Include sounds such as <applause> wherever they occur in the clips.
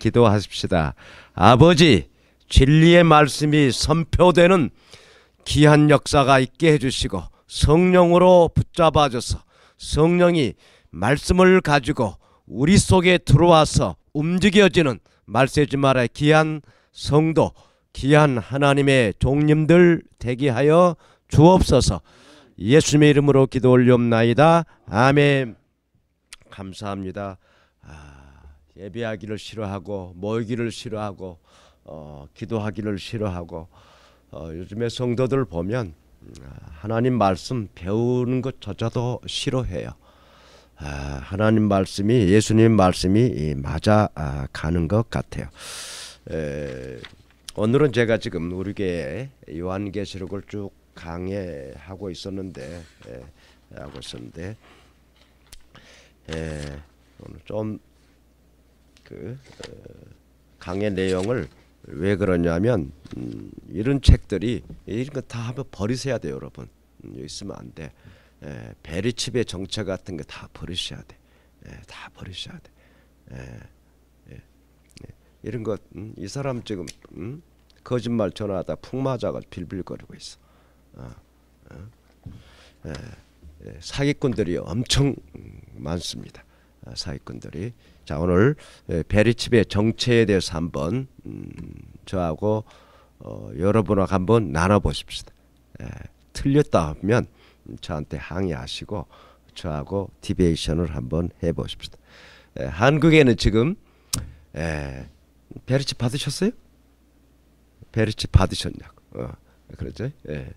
기도하십시다. 아버지, 진리의 말씀이 선표되는 귀한 역사가 있게 해주시고 성령으로 붙잡아줘서 성령이 말씀을 가지고 우리 속에 들어와서 움직여지는 말세지마라의 귀한 성도, 귀한 하나님의 종님들 되게 하여 주옵소서. 예수님의 이름으로 기도 올리옵나이다. 아멘. 감사합니다. 아, 예배하기를 싫어하고 모이기를 싫어하고 어, 기도하기를 싫어하고 어, 요즘에 성도들 보면 음, 하나님 말씀 배우는 것조차도 싫어해요. 아, 하나님 말씀이 예수님 말씀이 맞아 아, 가는 것 같아요. 에, 오늘은 제가 지금 우리 교회 요한계시록을 쭉 강해하고 있었는데 에, 하고 있었는데 에, 오늘 좀 그 어, 강의 내용을 왜 그러냐면 음, 이런 책들이 이런 거 다 한번 버리셔야 돼요, 여러분. 음, 있으면 안 돼. 에, 베리칩의 정체 같은 거 다 버리셔야 돼. 에, 다 버리셔야 돼. 에, 에, 에, 이런 것, 음, 이 사람 지금 음? 거짓말 전화하다 푹 맞아가 빌빌거리고 있어. 어, 어, 사기꾼들이 엄청 많습니다. 아, 사기꾼들이 자 오늘 베리칩의 정체에 대해서 한번 음, 저하고 어, 여러분하고 한번 나눠보십시다. 에, 틀렸다 하면 저한테 항의하시고 저하고 디베이션을 한번 해보십시다. 에, 한국에는 지금 에, 베리칩 받으셨어요? 베리칩 받으셨냐고. 어, 그러죠? 예.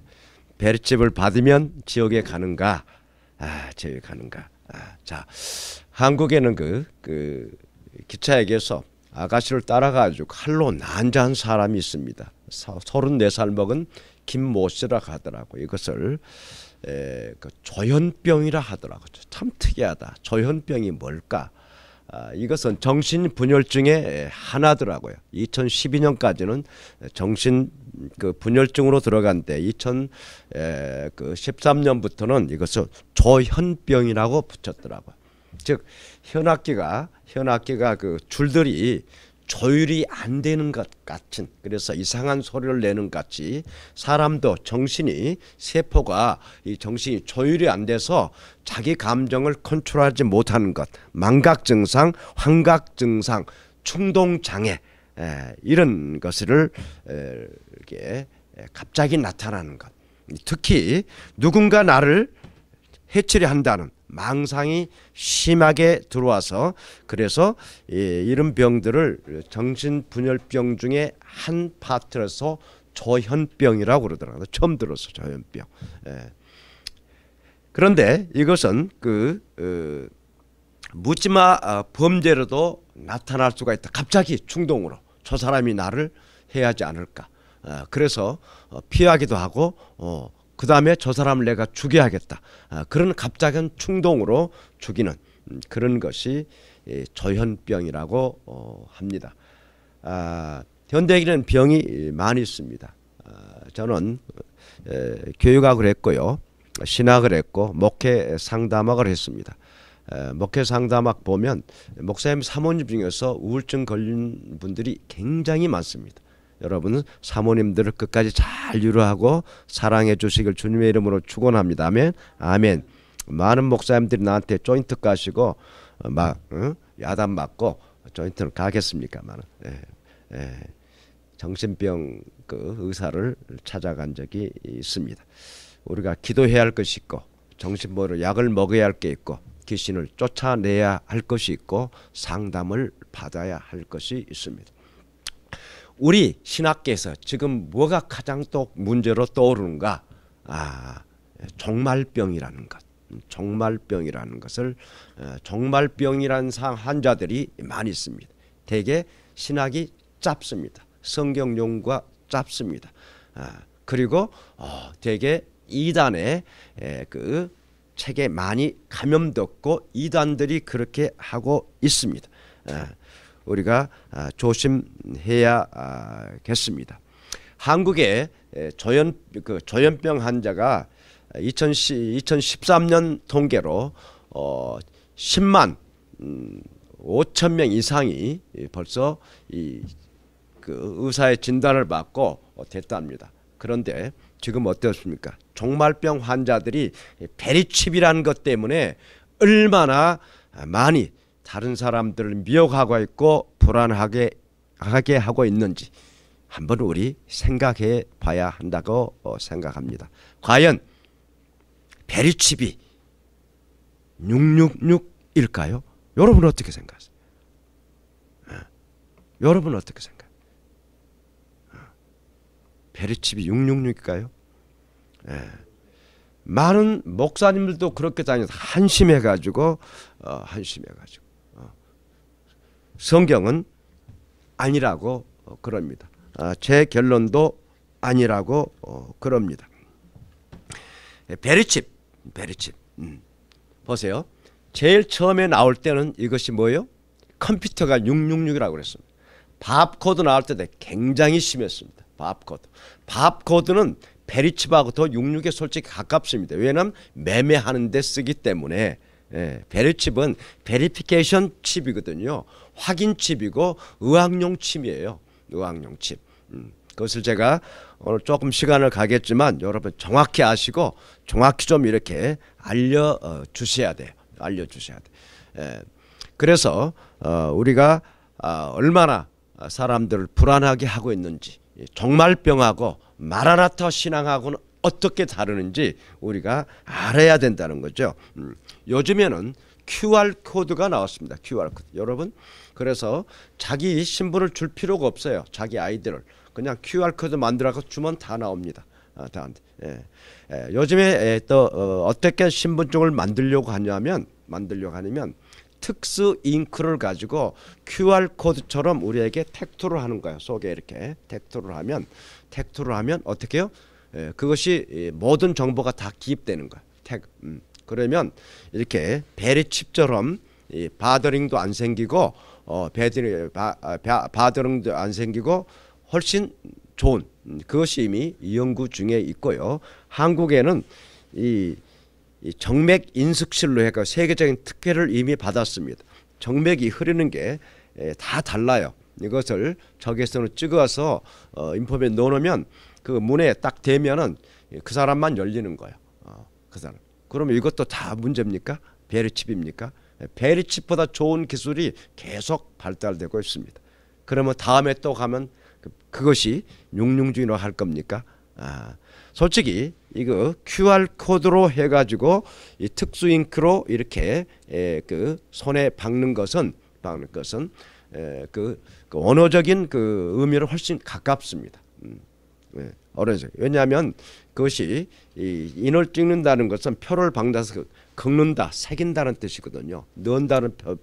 베리칩을 받으면 지옥에 가는가? 아, 지옥에 가는가? 아, 자, 한국에는 그, 그 기차역에서 아가씨를 따라가지고 칼로 난자한 사람이 있습니다. 34살 먹은 김모 씨라 하더라고. 이것을 에, 그 조현병이라 하더라고. 참 특이하다. 조현병이 뭘까? 아, 이것은 정신분열증의 하나더라고요. 2012년까지는 정신 그 분열증으로 들어간데 2013년부터는 이것을 조현병이라고 붙였더라고요. 즉 현악기가 현악기가 그 줄들이 조율이 안 되는 것 같은 그래서 이상한 소리를 내는 같이 사람도 정신이 세포가 이 정신이 조율이 안 돼서 자기 감정을 컨트롤하지 못하는 것 망각 증상, 환각 증상, 충동 장애 에, 이런 것을 에, 이렇게 갑자기 나타나는 것. 특히 누군가 나를 해치려 한다는 망상이 심하게 들어와서 그래서 이런 병들을 정신분열병 중에 한 파트라서 조현병이라고 그러더라고요. 처음 들었어 조현병. 예. 그런데 이것은 그 어, 묻지마 어, 범죄로도 나타날 수가 있다. 갑자기 충동으로 저 사람이 나를 해야 하지 않을까. 어, 그래서 어, 피하기도 하고 어, 그 다음에 저 사람을 내가 죽여야겠다. 아, 그런 갑작은 충동으로 죽이는 음, 그런 것이 조현병이라고 어, 합니다. 아, 현대인은 병이 많이 있습니다. 아, 저는 에, 교육학을 했고요. 신학을 했고 목회 상담학을 했습니다. 에, 목회 상담학 보면 목사님 사모님 중에서 우울증 걸린 분들이 굉장히 많습니다. 여러분은 사모님들을 끝까지 잘 유로하고 사랑해 주시길 주님의 이름으로 축원합니다. 아멘. 아멘. 많은 목사님들이 나한테 조인트 가시고 어, 막 어? 야단 맞고 조인트를 가겠습니까만 예, 예. 정신병 그 의사를 찾아간 적이 있습니다. 우리가 기도해야 할 것이 있고 정신보로 약을 먹어야 할 게 있고 귀신을 쫓아내야 할 것이 있고 상담을 받아야 할 것이 있습니다. 우리 신학계에서 지금 뭐가 가장 또 문제로 떠오르는가? 아, 종말병이라는 것. 종말병이라는 것을 어, 종말병이라는 상 환자들이 많이 있습니다. 대개 신학이 짧습니다. 성경 용과 짧습니다. 아, 그리고 어, 대개 이단의 에, 그 책에 많이 감염됐고 이단들이 그렇게 하고 있습니다. 아, 우리가 아, 조심해야겠습니다. 한국의 조현 그 조현병 환자가 2010, 2013년 통계로 어 10만 음, 5천 명 이상이 벌써 이 그 의사의 진단을 받고 됐답니다. 그런데 지금 어떻습니까? 종말병 환자들이 베리칩이라는 것 때문에 얼마나 많이 다른 사람들을 미혹하고 있고 불안하게 하게 하고 있는지 한번 우리 생각해 봐야 한다고 생각합니다. 과연 베리칩이 666일까요? 여러분 어떻게 생각하세요? 여러분 어떻게 생각해요? 베리칩이 666일까요? 예. 많은 목사님들도 그렇게 다녀서 한심해가지고 어, 한심해가지고 어. 성경은 아니라고 어, 그럽니다. 아, 제 결론도 아니라고 어, 그럽니다. 예, VeriChip, VeriChip. 음. 보세요. 제일 처음에 나올 때는 이것이 뭐예요? 컴퓨터가 666이라고 그랬습니다. 바코드 나올 때 굉장히 심했습니다. 바코드. 바코드는 VeriChip하고 더 666에 솔직히 가깝습니다. 왜냐하면 매매하는 데 쓰기 때문에 예, VeriChip은 verification chip이거든요. 확인 칩이고 의학용 칩이에요. 의학용 칩. 음, 그것을 제가 오늘 조금 시간을 가겠지만 여러분 정확히 아시고 정확히 좀 이렇게 알려 어, 주셔야 돼요. 알려 주셔야 돼. 예, 그래서 어, 우리가 어, 얼마나 사람들을 불안하게 하고 있는지 정말병하고 마라나타 신앙하고는 어떻게 다르는지 우리가 알아야 된다는 거죠. 음, 요즘에는 QR 코드가 나왔습니다. QR 코드. 여러분 그래서 자기 신분을 줄 필요가 없어요. 자기 아이들을 그냥 QR 코드 만들어서 주면 다 나옵니다. 아, 다 예. 예, 요즘에 예, 또 어, 어떻게 신분증을 만들려고 하냐면 만들려고 하냐면 특수 잉크를 가지고 QR 코드처럼 우리에게 tattoo를 하는 거예요. 속에 이렇게 tattoo를 하면 tattoo를 하면 어떻게 해요? 예, 그것이 모든 정보가 다 기입되는. 텍. 음. 그러면 이렇게 베리칩처럼 이 바더링도 안 생기고 어 베드링 바, 아, 바, 바더링도 안 생기고 훨씬 좋은 음, 그것이 이미 연구 중에 있고요. 한국에는 이, 이 정맥 인숙실로 해가 세계적인 특혜를 이미 받았습니다. 정맥이 흐르는 게 다 달라요. 이것을 적외선으로 찍어서 어, 인포에 넣어놓으면 그 문에 딱 대면은 그 사람만 열리는 거예요. 어, 그 사람. 그러면 이것도 다 문제입니까? 베리칩입니까? 베리칩보다 좋은 기술이 계속 발달되고 있습니다. 그러면 다음에 또 가면 그, 것이 용융주의로 할 겁니까? 아, 솔직히 이거 QR 코드로 해가지고 이 특수 잉크로 이렇게 에, 그 손에 박는 것은 박는 것은 에, 그, 그 언어적인 그 의미를 훨씬 가깝습니다. 음, 예, 어려져. 왜냐하면 그것이 이 인을 찍는다는 것은 표를 박다서 긁는다, 새긴다는 뜻이거든요. 넣는다는 표,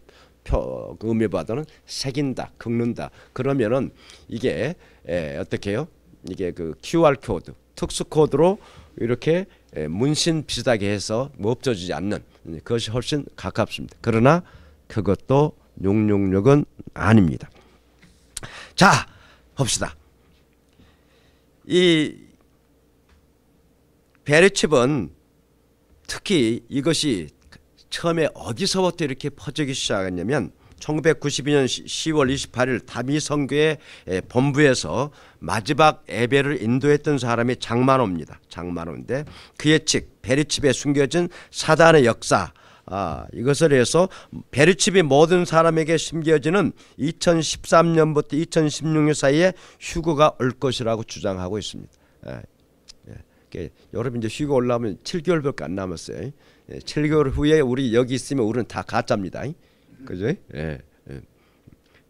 표그 의미보다는 새긴다, 긁는다. 그러면은 이게 에, 어떻게 해요? 이게 그 QR 코드, 특수 코드로 이렇게 에, 문신 비슷하게 해서 없어지지 않는 그것이 훨씬 가깝습니다. 그러나 그것도 666은 아닙니다. 자, 봅시다. 이 베르칩은 특히 이것이 처음에 어디서부터 이렇게 퍼지기 시작했냐면 1992년 10월 28일 다미 성교의 본부에서 마지막 예배를 인도했던 사람이 장만호입니다. 장만호인데 그의 책 베리칩에 숨겨진 사단의 역사 아, 이것을 해서 베르칩이 모든 사람에게 심겨지는 2013년부터 2016년 사이에 휴거가 올 것이라고 주장하고 있습니다. 예, 예. 여러분 이제 휴거 올라오면 7개월밖에 안 남았어요. 예, 7개월 후에 우리 여기 있으면 우리는 다 가짜입니다. 그죠? 예. 예.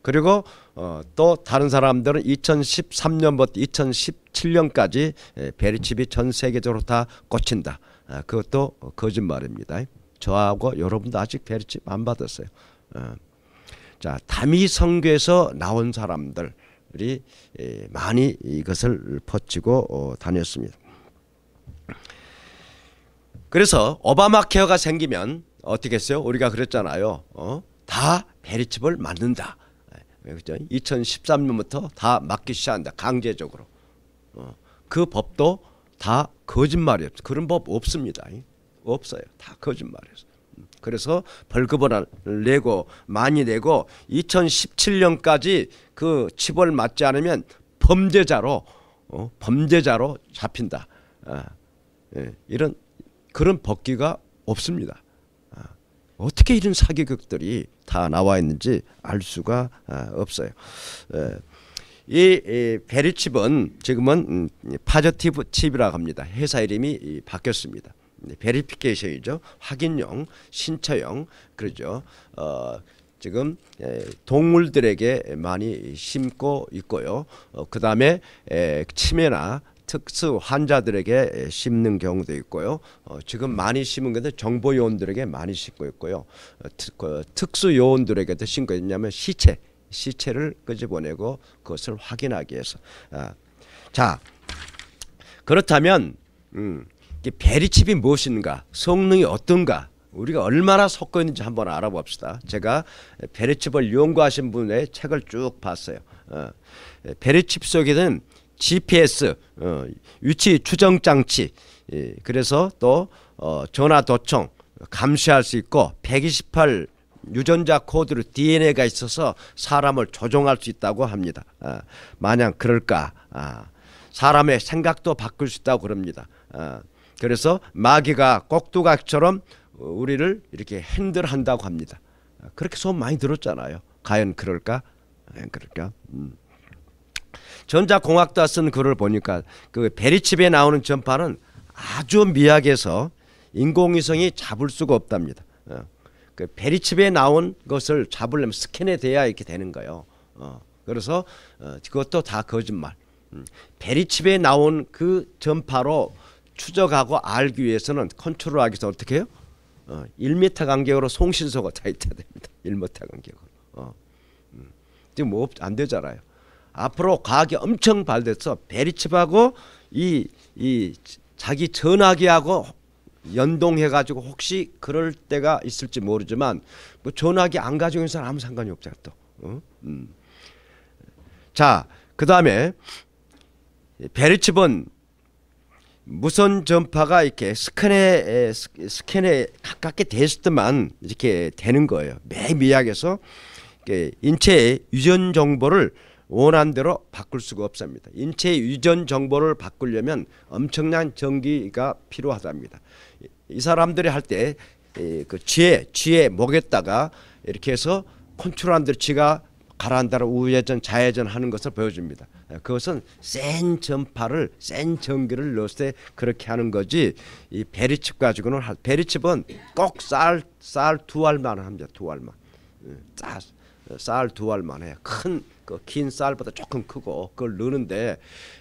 그리고 어, 또 다른 사람들은 2013년부터 2017년까지 예, 베르칩이 전 세계적으로 다 꽂힌다. 아, 그것도 거짓말입니다. 저하고 여러분도 아직 베르칩 안 받았어요. 어. 자 다미 성교에서 나온 사람들이 예, 많이 이것을 퍼치고 어, 다녔습니다. 그래서 오바마 케어가 생기면 어떻게 했어요? 우리가 그랬잖아요. 어? 다 베리칩을 맞는다. 예, 그죠? 2013년부터 다 맞기 시작한다. 강제적으로. 어. 그 법도 다 거짓말이에요. 그런 법 없습니다. 없어요. 다 거짓말이었어. 그래서 벌금을 내고 많이 내고 2017년까지 그 칩을 맞지 않으면 범죄자로 어, 범죄자로 잡힌다. 아, 예, 이런 그런 법규가 없습니다. 아, 어떻게 이런 사기극들이 다 나와 있는지 알 수가 아, 없어요. 예, 이, 이 베리칩은 지금은 음, positive 칩이라고 합니다. 회사 이름이 바뀌었습니다. verification이죠. 확인용, 신처용 그러죠. 어, 지금 동물들에게 많이 심고 있고요. 어, 그 다음에 치매나 특수 환자들에게 심는 경우도 있고요. 어, 지금 많이 심은 건데 정보 요원들에게 많이 심고 있고요. 어, 특, 어, 특수 요원들에게도 심고 있냐면 시체, 시체를 끄집어내고 그것을 확인하기 위해서. 아, 자, 그렇다면 음, 베리칩이 무엇인가, 성능이 어떤가, 우리가 얼마나 섞어 있는지 한번 알아봅시다. 제가 베리칩을 연구하신 분의 책을 쭉 봤어요. 어, 베리칩 속에는 GPS 어, 위치 추정 장치 예, 그래서 또 어, 전화 도청 감시할 수 있고 128 유전자 코드로 DNA가 있어서 사람을 조종할 수 있다고 합니다. 아, 만약 그럴까 아, 사람의 생각도 바꿀 수 있다고 그럽니다. 아, 그래서 마귀가 꼭두각처럼 우리를 이렇게 핸들한다고 합니다. 아, 그렇게 소문 많이 들었잖아요. 과연 그럴까? 그럴까? 음. 전자공학다 쓴 글을 보니까 그 베리칩에 나오는 전파는 아주 미약해서 인공위성이 잡을 수가 없답니다. 어. 그 베리칩에 나온 것을 잡으려면 스캔에 돼야 이렇게 되는 거예요. 어. 그래서 어, 그것도 다 거짓말. 음. 베리칩에 나온 그 전파로 추적하고 알기 위해서는 컨트롤하기 위해서 어떻게 해요? 어, 1m 간격으로 송신소가 다 있어야 됩니다. 1m 간격으로. 어. 음. 지금 뭐 안 되잖아요. 앞으로 과학이 엄청 발달해서 베리칩하고 이, 이 자기 전화기하고 연동해 가지고 혹시 그럴 때가 있을지 모르지만 뭐 전화기 안 가지고 있는 사람 아무 상관이 없잖아 또. 어? 음. 자, 그 다음에 베리칩은 무선 전파가 이렇게 스캔에 스캔에 가깝게 됐을 때만 이렇게 되는 거예요. 매 미약해서 인체의 유전 정보를 원한 대로 바꿀 수가 없습니다. 인체 유전 정보를 바꾸려면 엄청난 전기가 필요하답니다. 이 사람들이 할 때 그 쥐에 쥐에 목에다가 이렇게 해서 컨트롤한 대로 쥐가 가라앉아라 우회전 좌회전 하는 것을 보여줍니다. 그것은 센 전파를 센 전기를 넣을 때 그렇게 하는 거지 이 베리칩 가지고는 베리칩은 꼭 쌀 쌀 두 알만 합니다. 두 알만 쌀두 알만 해요. 큰 긴 쌀보다 조금 크고 그걸 넣는데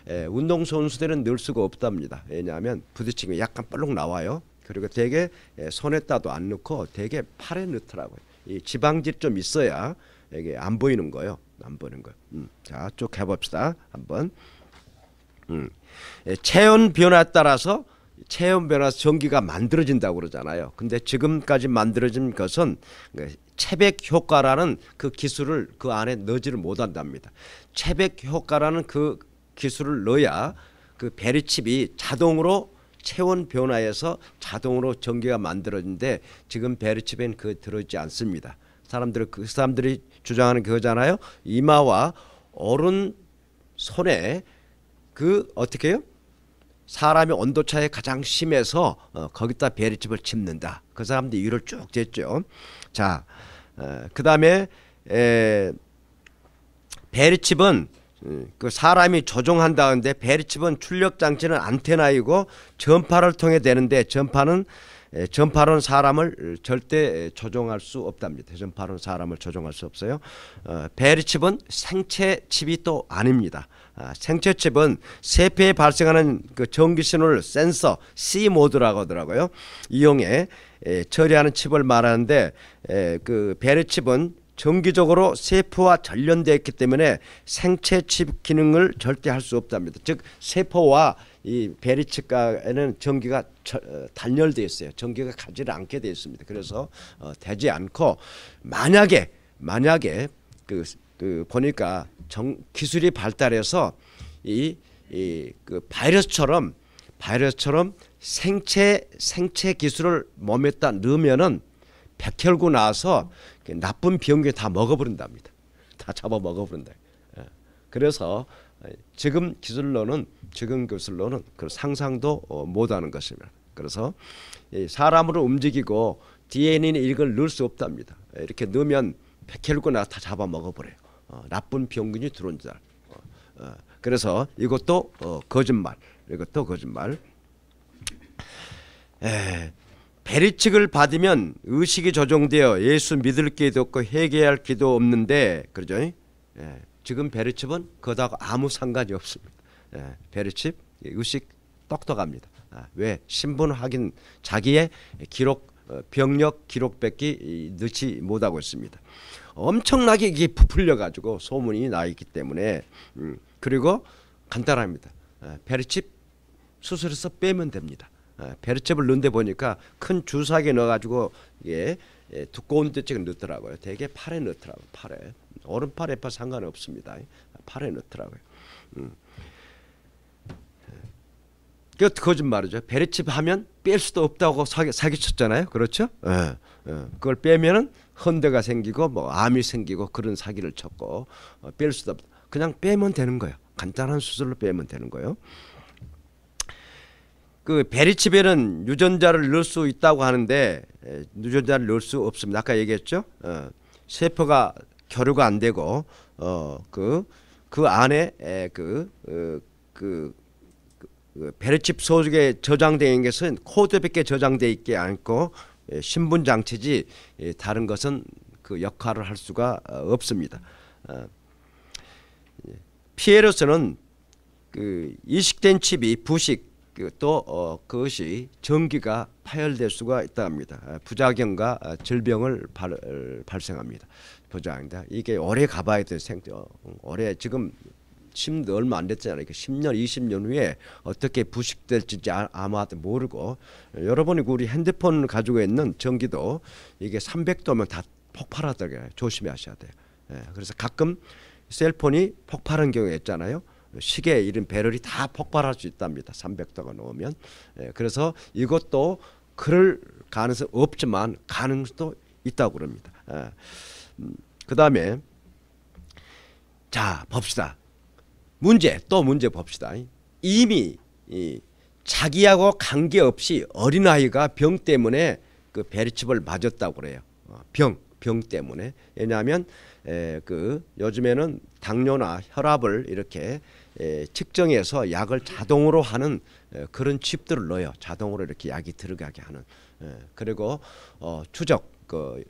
에, 운동 선수들은 넣을 수가 없답니다. 왜냐하면 부딪히면 약간 볼록 나와요. 그리고 에, 손에다도 안 넣고 대개 팔에 넣더라고요. 이 지방질 좀 있어야 이게 안 보이는 거요. 안 보이는 거. 음. 자, 쭉 해봅시다. 한번. 음. 에, 체온 변화에 따라서 체온 변화에서 전기가 만들어진다고 그러잖아요. 근데 지금까지 만들어진 것은 그 채백 효과라는 그 기술을 그 안에 넣지를 못한답니다. 채백 효과라는 그 기술을 넣어야 그 베리칩이 자동으로 체온 변화에서 자동으로 전기가 만들어진데 지금 베리칩엔 그 들어있지 않습니다. 사람들 그 사람들이 주장하는 그거잖아요. 이마와 오른 손에 그 어떻게 해요? 사람의 온도 차이 가장 심해서 어, 거기다 베리칩을 칩는다. 그 사람들이 이유를 쭉 댔죠. 자, 어, 그 다음에 베리칩은 어, 그 사람이 조종한다는데 베리칩은 출력 장치는 안테나이고 전파를 통해 되는데 전파는 전파로는 사람을 절대 조종할 수 없답니다. 전파로는 사람을 조종할 수 없어요. 어, 베리칩은 생체 칩이 또 아닙니다. 아, 생체 칩은 세포에 발생하는 그 전기 신호를 센서 C 모드라고 하더라고요. 이용해 에, 처리하는 칩을 말하는데 에, 그 베리칩은 정기적으로 세포와 전련되어 있기 때문에 생체 칩 기능을 절대 할 수 없답니다. 즉 세포와 이 베리칩과에는 전기가 어, 단열되어 있어요. 전기가 가지를 않게 되어 있습니다. 그래서 어, 되지 않고 만약에 만약에 그, 그 보니까 정, 기술이 발달해서 이, 이 그 바이러스처럼 바이러스처럼 생체 생체 기술을 몸에다 넣으면은 백혈구 나서 나쁜 병균 다 먹어버린답니다. 다 잡아 먹어버린다. 예. 그래서 지금 기술로는 지금 기술로는 그 상상도 어, 못하는 것입니다. 그래서 사람으 움직이고 DNA는 이걸 넣을 수 없답니다. 이렇게 넣으면 백혈구나 다 잡아 먹어버려요. 어, 나쁜 병균이 들어온 줄. 어, 어, 그래서 이것도 어, 거짓말. 이것도 거짓말. 에, 배리칙을 받으면 의식이 조정되어 예수 믿을 기도 없고 회개할 기도 없는데 그러죠? 에, 지금 베르칩은 그다고 아무 상관이 없습니다. 예, 베르칩 의식 똑똑합니다. 아, 왜 신분 확인 자기의 기록 어, 병력 기록밖에 넣지 못하고 있습니다. 엄청나게 이게 부풀려 가지고 소문이 나 있기 때문에 음, 그리고 간단합니다. 아, 베르칩 수술해서 빼면 됩니다. 아, 베르칩을 넣는데 보니까 큰 주사기 넣어가지고 예, 예, 두꺼운 데쪽에 넣더라고요. 되게 팔에 넣더라고요. 팔에 오른팔 에팔 상관없습니다. 팔에 넣더라고요. 음. 그 거짓말이죠. 베레칩 하면 뺄 수도 없다고 사기, 사기쳤잖아요. 그렇죠? 예, 예. 그걸 빼면은 헌대가 생기고 뭐 암이 생기고 그런 사기를 쳤고 어, 뺄 수도 없. 그냥 빼면 되는 거예요. 간단한 수술로 빼면 되는 거예요. 그 베리칩에는 유전자를 넣을 수 있다고 하는데 에, 유전자를 넣을 수 없습니다. 아까 얘기했죠. 어, 세포가 결여가 안 되고 어그그 그 안에 그, 어, 그, 그 베르칩 소속에 저장된 것은 코드밖에 저장돼 있게 않고 신분 장치지 다른 것은 그 역할을 할 수가 어, 없습니다. 어, 피에로스는 그 이식된 칩이 부식 그또 어, 그것이 전기가 파열될 수가 있다 합니다. 아, 부작용과 질병을 발, 발생합니다. 부작용다. 이게 오래 가봐야 돼 생. 오래 지금 10년 얼마 안 됐잖아요. 10년, 20년 후에 어떻게 부식될지 아마 모르고 여러분이 우리 핸드폰 가지고 있는 전기도 이게 300도면 다 폭발하더라고요. 조심하셔야 돼요. 예, 그래서 가끔 셀폰이 폭발한 경우가 있잖아요. 시계 이런 배럴이 다 폭발할 수 있답니다. 300도가 넘으면. 예, 그래서 이것도 그럴 가능성 없지만 가능성도 있다고 그럽니다. 예. 음, 그 다음에 자 봅시다. 문제 또 문제 봅시다. 이미 이 자기하고 관계없이 어린아이가 병 때문에 그 베리칩을 맞았다고 그래요. 어, 병, 병 때문에. 왜냐하면 에, 그 요즘에는 당뇨나 혈압을 이렇게 에, 측정해서 약을 자동으로 하는 에, 그런 칩들을 넣어요. 자동으로 이렇게 약이 들어가게 하는. 에, 그리고 어, 추적 그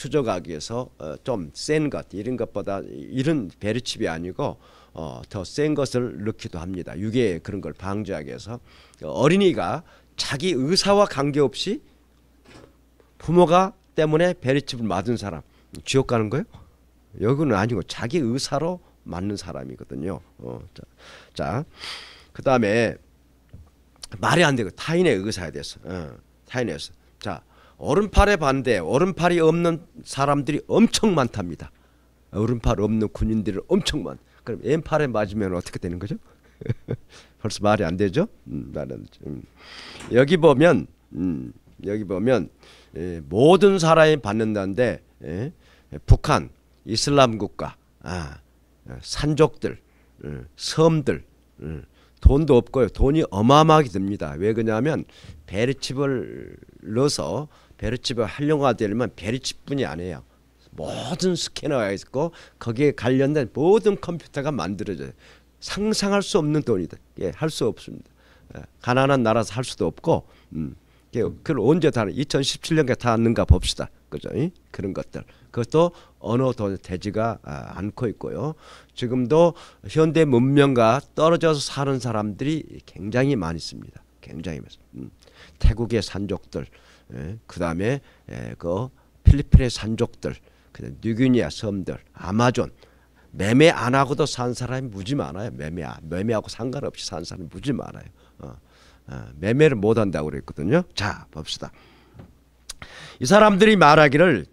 추적하기 위해서 어, 좀센 것 이런 것보다 이런 베르칩이 아니고 어, 더 센 것을 넣기도 합니다. 유괴 그런 걸 방지하기 위해서 어린이가 자기 의사와 관계없이 부모가 때문에 베르칩을 맞은 사람 지옥 가는 거예요? 여기는 아니고 자기 의사로 맞는 사람이거든요. 어, 자, 자 그 다음에 말이 안 되고 타인의 의사에 대해서 어, 의사. 자 오른팔에 반대 오른팔이 없는 사람들이 엄청 많답니다. 오른팔 없는 군인들이 엄청 많. 그럼 왼팔에 맞으면 어떻게 되는 거죠? <laughs> 벌써 말이 안 되죠? 음, 말은 음. 여기 보면 음, 여기 보면 예, 모든 사람이 받는다는데 예, 북한 이슬람 국가 아, 산족들 음, 섬들 음, 돈도 없고요. 돈이 어마어마하게 듭니다. 왜 그러냐면 베르칩을 넣어서 베르칩을 활용화 되려면 베르칩뿐이 아니에요. 모든 스캐너가 있고 거기에 관련된 모든 컴퓨터가 만들어져요. 상상할 수 없는 돈이다. 예, 할 수 없습니다. 예, 가난한 나라에서 할 수도 없고, 음, 예, 그걸 언제 다 2017년에 다 왔는가 봅시다. 그죠? 예? 그런 것들. 그것도 어느 도 되지가 아, 않고 있고요. 지금도 현대 문명과 떨어져서 사는 사람들이 굉장히 많이 있습니다. 굉장히 많습니다. 음, 태국의 산족들, 예, 그 다음에 예, 그 필리핀의 산족들, 그다음 뉴기니아 섬들, 아마존 매매 안 하고도 산 사람이 무지 많아요. 매매 매매하고 상관없이 산 사람이 무지 많아요. 어, 어, 매매를 못 한다고 그랬거든요. 자 봅시다. 이 사람들이 말하기를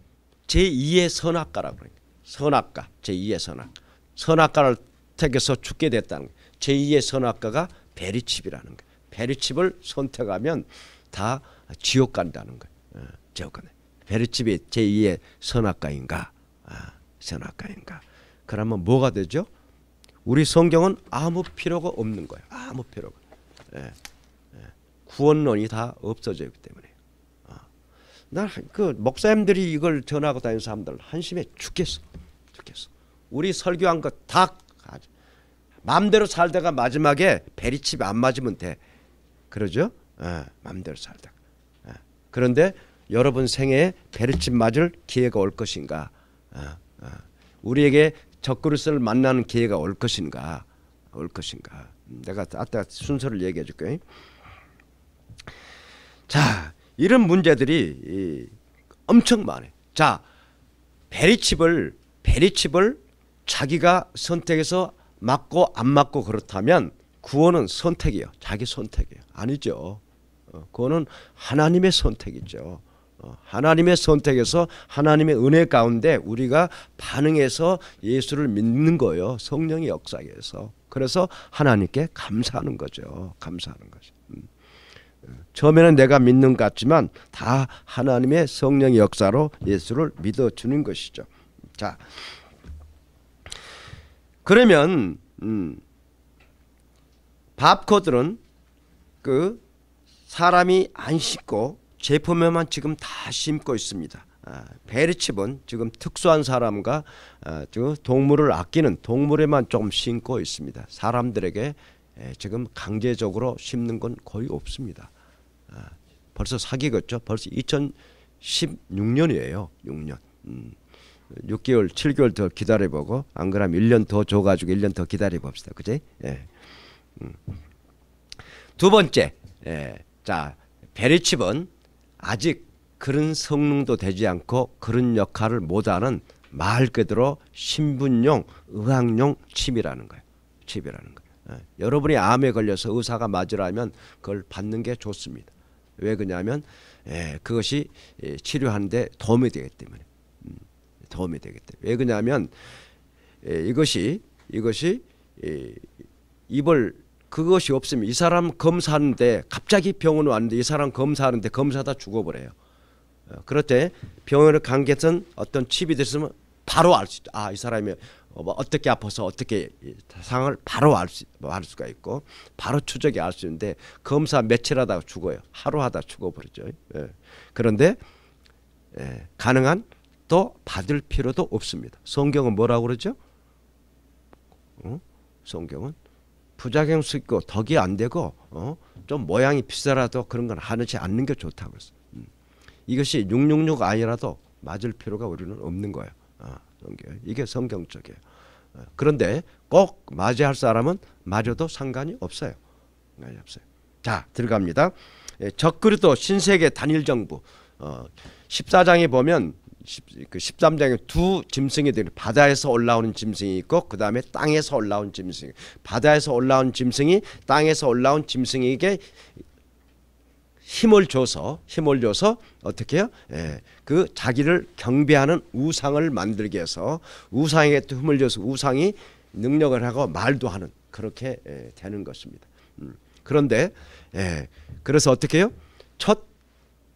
제 2의 선악가라고 그래요. 선악가, 제 2의 선악. 선악가를 택해서 죽게 됐다는 거예요. 제2의 선악가가 베리칩이라는 거예요. 베리칩을 선택하면 다 지옥 간다는 거예요. 예, 접근해. 베르칩이 제2의 선악가인가? 아, 선악가인가? 그러면 뭐가 되죠? 우리 성경은 아무 필요가 없는 거예요. 아무 필요가. 예, 예. 구원론이 다 없어지기 때문에. 아, 나그 목사님들이 이걸 전하고 다니는 사람들 한심해 죽겠어, 죽겠어. 우리 설교한 거다 마음대로 살다가 마지막에 베리칩이 안 맞으면 돼. 그러죠? 예, 마음대로 살다가. 예. 그런데 여러분 생애에 베리칩 맞을 기회가 올 것인가? 예, 예. 우리에게 적그리스를 만나는 기회가 올 것인가? 올 것인가? 내가 아까 순서를 얘기해 줄게. 자, 이런 문제들이 엄청 많아요. 자, 베리칩을 베리칩을 자기가 선택해서 맞고 안 맞고 그렇다면 구원은 선택이요. 자기 선택이에요. 아니죠. 어, 구원은 하나님의 선택이죠. 어, 하나님의 선택에서 하나님의 은혜 가운데 우리가 반응해서 예수를 믿는 거예요. 성령의 역사에서. 그래서 하나님께 감사하는 거죠. 감사하는 거죠. 음. 어, 처음에는 내가 믿는 것 같지만 다 하나님의 성령의 역사로 예수를 믿어주는 것이죠. 자, 그러면 음, 밥코들은 그 사람이 안 심고 제품에만 지금 다 심고 있습니다. 아, 베리칩은 지금 특수한 사람과 아, 동물을 아끼는 동물에만 좀 심고 있습니다. 사람들에게 에, 지금 강제적으로 심는 건 거의 없습니다. 아, 벌써 사기겠죠. 벌써 2016년이에요. 6년. 음. 6개월, 7개월 더 기다려보고 안 그러면 1년 더 줘가지고 1년 더 기다려봅시다. 그지? 예. 음. 두 번째, 예. 자 베리칩은 아직 그런 성능도 되지 않고 그런 역할을 못하는 말 그대로 신분용, 의학용 칩이라는 거예요. 칩이라는 거예요. 예. 여러분이 암에 걸려서 의사가 맞으라면 그걸 받는 게 좋습니다. 왜 그러냐면 예, 그것이 예, 치료하는데 도움이 되기 때문에. 도움이 되겠다. 왜 그러냐면 에, 이것이 이것이 에, 입을 그것이 없으면 이 사람 검사하는데 갑자기 병원 왔는데 이 사람 검사하는데 검사다 죽어버려요. 어, 그럴 때 병원을 간 것은 어떤 칩이 됐으면 바로 알 수 있다. 아, 이 사람이 어, 뭐 어떻게 아파서 어떻게 상황을 바로 알, 수, 알 수가 있고 바로 추적이 알 수 있는데 검사 며칠 하다가 죽어요. 하루 하다 죽어버리죠. 예. 그런데 예, 가능한 또 받을 필요도 없습니다. 성경은 뭐라고 그러죠? 어? 성경은 부작용 수 있고 덕이 안 되고 어? 좀 모양이 비싸라도 그런 건 하지 않는 게 좋다고 그랬어. 음. 이것이 666 아니라도 맞을 필요가 우리는 없는 거예요. 아, 성경. 이게 성경적이에요. 어, 그런데 꼭 맞아야 할 사람은 맞아도 상관이 없어요. 상관이 없어요. 자 들어갑니다. 예, 적그리도 신세계 단일 정부 어, 14장에 보면 그 13장에 두 짐승이 되는 바다에서 올라오는 짐승이 있고 그 다음에 땅에서 올라온 짐승. 바다에서 올라온 짐승이 땅에서 올라온 짐승에게 힘을 줘서 힘을 줘서 어떻게 해요? 예, 그 자기를 경배하는 우상을 만들게 해서 우상에게 또 힘을 줘서 우상이 능력을 하고 말도 하는 그렇게 예, 되는 것입니다. 음. 그런데 예, 그래서 어떻게 해요? 첫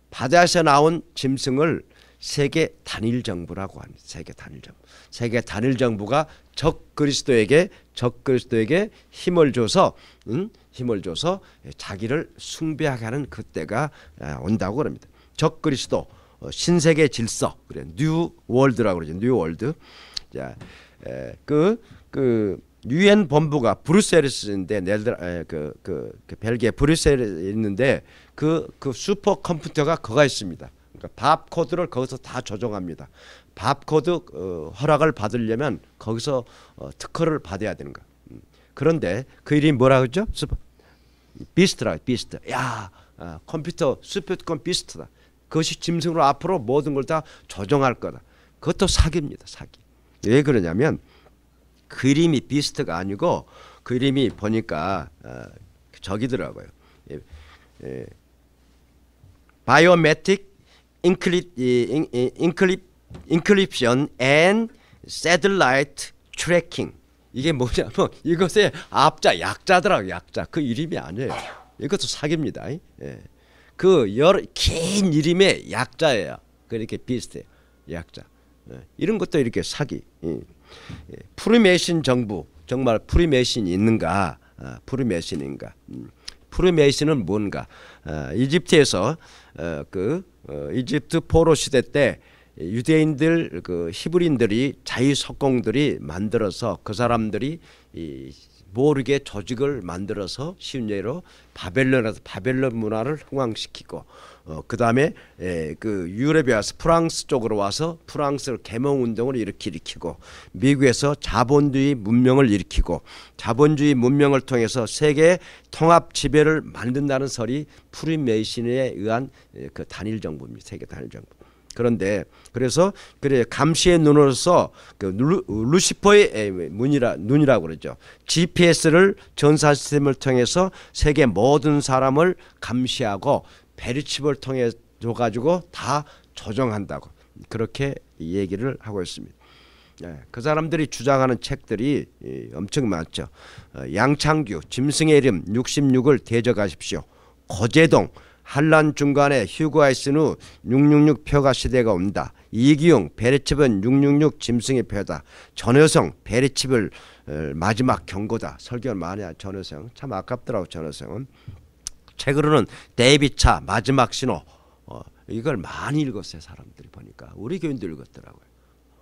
바다에서 나온 짐승을 세계 단일 정부라고 합니다. 세계 단일 정부. 세계 단일 정부가 적 그리스도에게 적 그리스도에게 힘을 줘서 음? 힘을 줘서 자기를 숭배하게 하는 그때가 아, 온다고 그럽니다. 적 그리스도 어, 신세계 질서 그래 New World라고 그러죠. New World. 자, 그그 그 유엔 본부가 브뤼셀에있는데 네덜 그, 그, 그 벨기에 브뤼셀에 있는데 그그 그 슈퍼 컴퓨터가 거가 있습니다. 그러니까 바코드를 거기서 다 조정합니다. 바코드 어, 허락을 받으려면 거기서 어, 특허를 받아야 되는 거. 음. 그런데 그 이름이 뭐라 그러죠? Beast라 Beast. 야 어, 컴퓨터 슈퍼컴 Beast다. 그것이 짐승으로 앞으로 모든 걸 다 조정할 거다. 그것도 사기입니다. 사기. 왜 그러냐면 그 이름이 Beast가 아니고 그 이름이 보니까 어, 저기더라고요. 예, 예, 바이오메틱 incrypt, incrypt, encryption and satellite tracking 이게 뭐냐면 이것의 앞자 약자더라고 약자 그 이름이 아니에요. 이것도 사기입니다. 예. 그 여러 긴 이름의 약자예요. 그렇게 비슷해요. 약자. 예, 이런 것도 이렇게 사기. 예. 예. 프리메이신 정부 정말 프리메이신이 있는가? 아, 프리메이신인가? 음. 프리메이신은 뭔가? 아, 이집트에서 어, 그 어, 이집트 포로 시대 때 유대인들 그 히브리인들이 자유 석공들이 만들어서 그 사람들이 이 모르게 조직을 만들어서 쉬운 예로 바벨론에서 바벨론 문화를 흥왕시키고 어, 그 다음에 그 유럽에 와서 프랑스 쪽으로 와서 프랑스를 개몽 운동을 일으키고 미국에서 자본주의 문명을 일으키고 자본주의 문명을 통해서 세계 통합 지배를 만든다는 설이 프리메이신에 의한 그 단일 정부입니다. 세계 단일 정부. 그런데 그래서 그래 감시의 눈으로서 그 루, 시퍼의 문이라 눈이라고 그러죠. GPS를 전사 시스템을 통해서 세계 모든 사람을 감시하고 베리칩을 통해 줘 가지고 다 조정한다고 그렇게 얘기를 하고 있습니다. 네, 그 사람들이 주장하는 책들이 엄청 많죠. 어, 양창규, 짐승의 이름 66을 대적하십시오. 고재동 한란 중간에 휴거하였은 후 666 표가 시대가 온다. 이기용 베레칩은 666 짐승의 표다. 전효성 베레칩을 어, 마지막 경고다. 설교를 많이 한 전효성 참 아깝더라고 전효성은. 책으로는 데이비차 마지막 신호 어, 이걸 많이 읽었어요 사람들이 보니까 우리 교인들 읽었더라고요.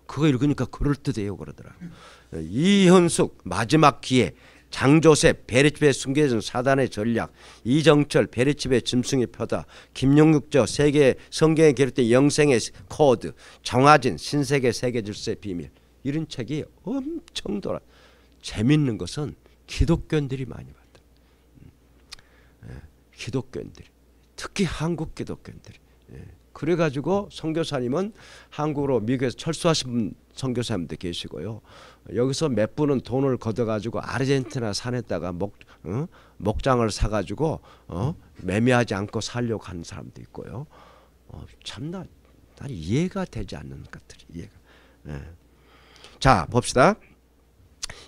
그거 읽으니까 그럴 듯해요 그러더라고요. 이현숙 마지막 기회 장조셉 베리칩의 숨겨진 사단의 전략 이정철 베리칩의 짐승의 표다 김용육저 세계 성경에 기록된 영생의 코드 정화진 신세계 세계 질서의 비밀 이런 책이 엄청 돌아 재밌는 것은 기독교인들이 많이 봤다 음. 예, 기독교인들이 특히 한국 기독교인들이 예. 그래가지고 선교사님은 한국으로 미국에서 철수하신 선교사님도 계시고요. 여기서 몇 분은 돈을 걷어가지고 아르헨티나 산에다가 목 어? 목장을 사가지고 어? 매매하지 않고 살려고 하는 사람도 있고요. 어, 참나 난 이해가 되지 않는 것들이 이해가. 예. 자 봅시다.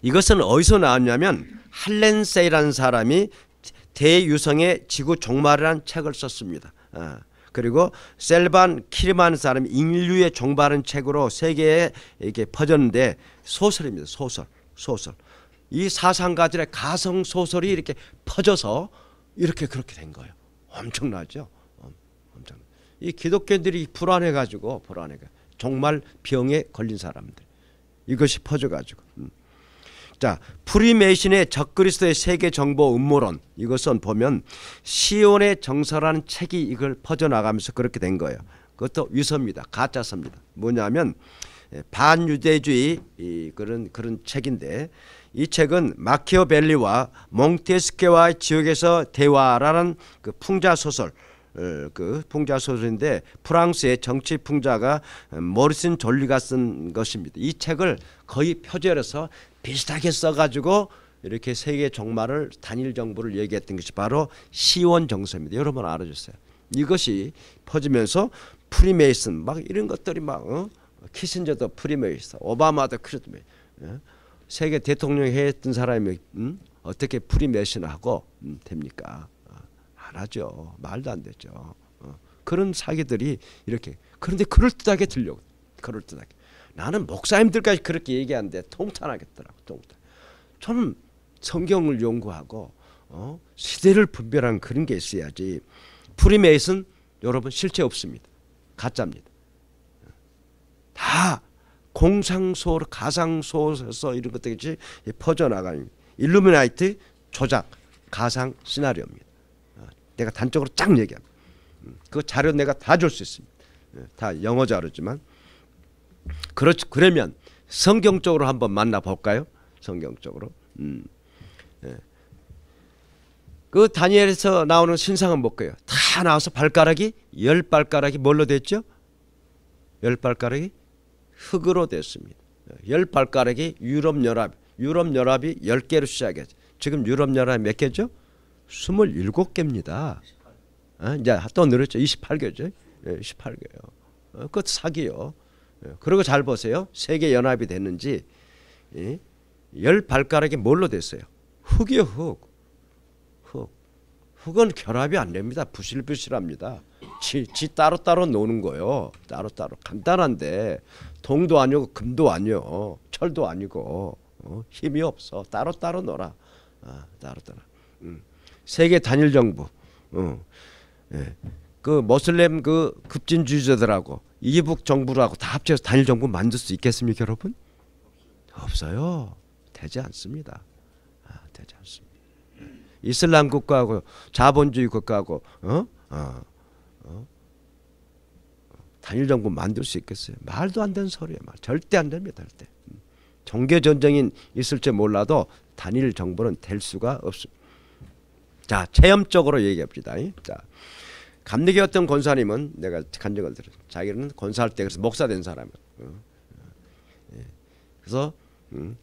이것은 어디서 나왔냐면 할렌세이라는 사람이 대유성의 지구 종말이라는 책을 썼습니다. 어. 그리고 셀반 키르만 사람이 인류의 종발은 책으로 세계에 이렇게 퍼졌는데 소설입니다. 소설, 소설. 이 사상가들의 가성 소설이 이렇게 퍼져서 이렇게 그렇게 된 거예요. 엄청나죠. 엄청. 이 기독교인들이 불안해 가지고 불안해 가. 정말 병에 걸린 사람들. 이것이 퍼져 가지고. 음. 자, 프리메이신의 적그리스도의 세계 정보 음모론 이것은 보면 시온의 정서라는 책이 이걸 퍼져나가면서 그렇게 된 거예요. 그것도 위서입니다. 가짜서입니다. 뭐냐면 예, 반유대주의 그런 그런 책인데 이 책은 마키오벨리와 몽테스케와의 지옥에서 대화라는 그 풍자 소설 어, 그 풍자 소설인데 프랑스의 정치 풍자가 모리스 졸리가 쓴 것입니다. 이 책을 거의 표절해서 비슷하게 써가지고 이렇게 세계 종말을 단일 정부를 얘기했던 것이 바로 시온 의정서입니다. 여러분 알아주세요. 이것이 퍼지면서 프리메이슨 막 이런 것들이 막 어? 키신저도 프리메이슨, 오바마도 프리메이슨, 어? 세계 대통령 했던 사람이 음? 어떻게 프리메이슨하고 음, 됩니까? 어, 안 하죠. 말도 안 되죠. 어. 그런 사기들이 이렇게 그런데 그럴 듯하게 들려. 그럴 듯하게. 나는 목사님들까지 그렇게 얘기하는데 통탄하겠더라고 통탄. 저는 성경을 연구하고 어? 시대를 분별하는 그런 게 있어야지. 프리메이슨 여러분 실체 없습니다. 가짜입니다. 다 공상소, 가상소에서 이런 것들이 퍼져나가는 일루미나이트 조작, 가상 시나리오입니다. 어, 내가 단적으로 쫙 얘기합니다. 음, 그 자료 내가 다 줄 수 있습니다. 예, 다 영어 자료지만 그렇지 그러면 성경적으로 한번 만나 볼까요? 성경적으로. 음. 예. 그 다니엘에서 나오는 신상은 뭘까요? 다 나와서 발가락이 열 발가락이 뭘로 됐죠? 열 발가락이 흙으로 됐습니다. 열 발가락이 유럽 연합, 유럽 연합이 열 개로 시작했죠. 지금 유럽 연합 몇 개죠? 27개입니다. 어? 이제 또 늘었죠. 28개죠. 예, 28개요. 어, 그것 사기요. 예, 그리고 잘 보세요. 세계 연합이 됐는지 예? 열 발가락이 뭘로 됐어요? 흙이요, 흙. 흙. 흙은 결합이 안 됩니다. 부실부실합니다. 지, 지 따로따로 노는 거요. 따로따로 간단한데 동도 아니고 금도 아니요. 철도 아니고 어, 힘이 없어. 따로따로 놀아. 아, 따로따로. 음. 세계 단일 정부. 어. 예. 그 모슬렘 그 급진주의자들하고 이북 정부라고 다 합쳐서 단일 정부 만들 수 있겠습니까, 여러분? 없어요. 되지 않습니다. 아, 되지 않습니다. 이슬람 국가하고 자본주의 국가하고 어? 어, 어? 단일 정부 만들 수 있겠어요? 말도 안 되는 소리예요. 말. 절대 안 됩니다. 절대. 종교 전쟁이 있을지 몰라도 단일 정부는 될 수가 없습니다. 자, 체험적으로 얘기합시다. 자, 감리교 어떤 권사님은 내가 간증을 들어. 자기는 권사할 때 그래서 목사 된 사람이야. 어, 예. 그래서 음,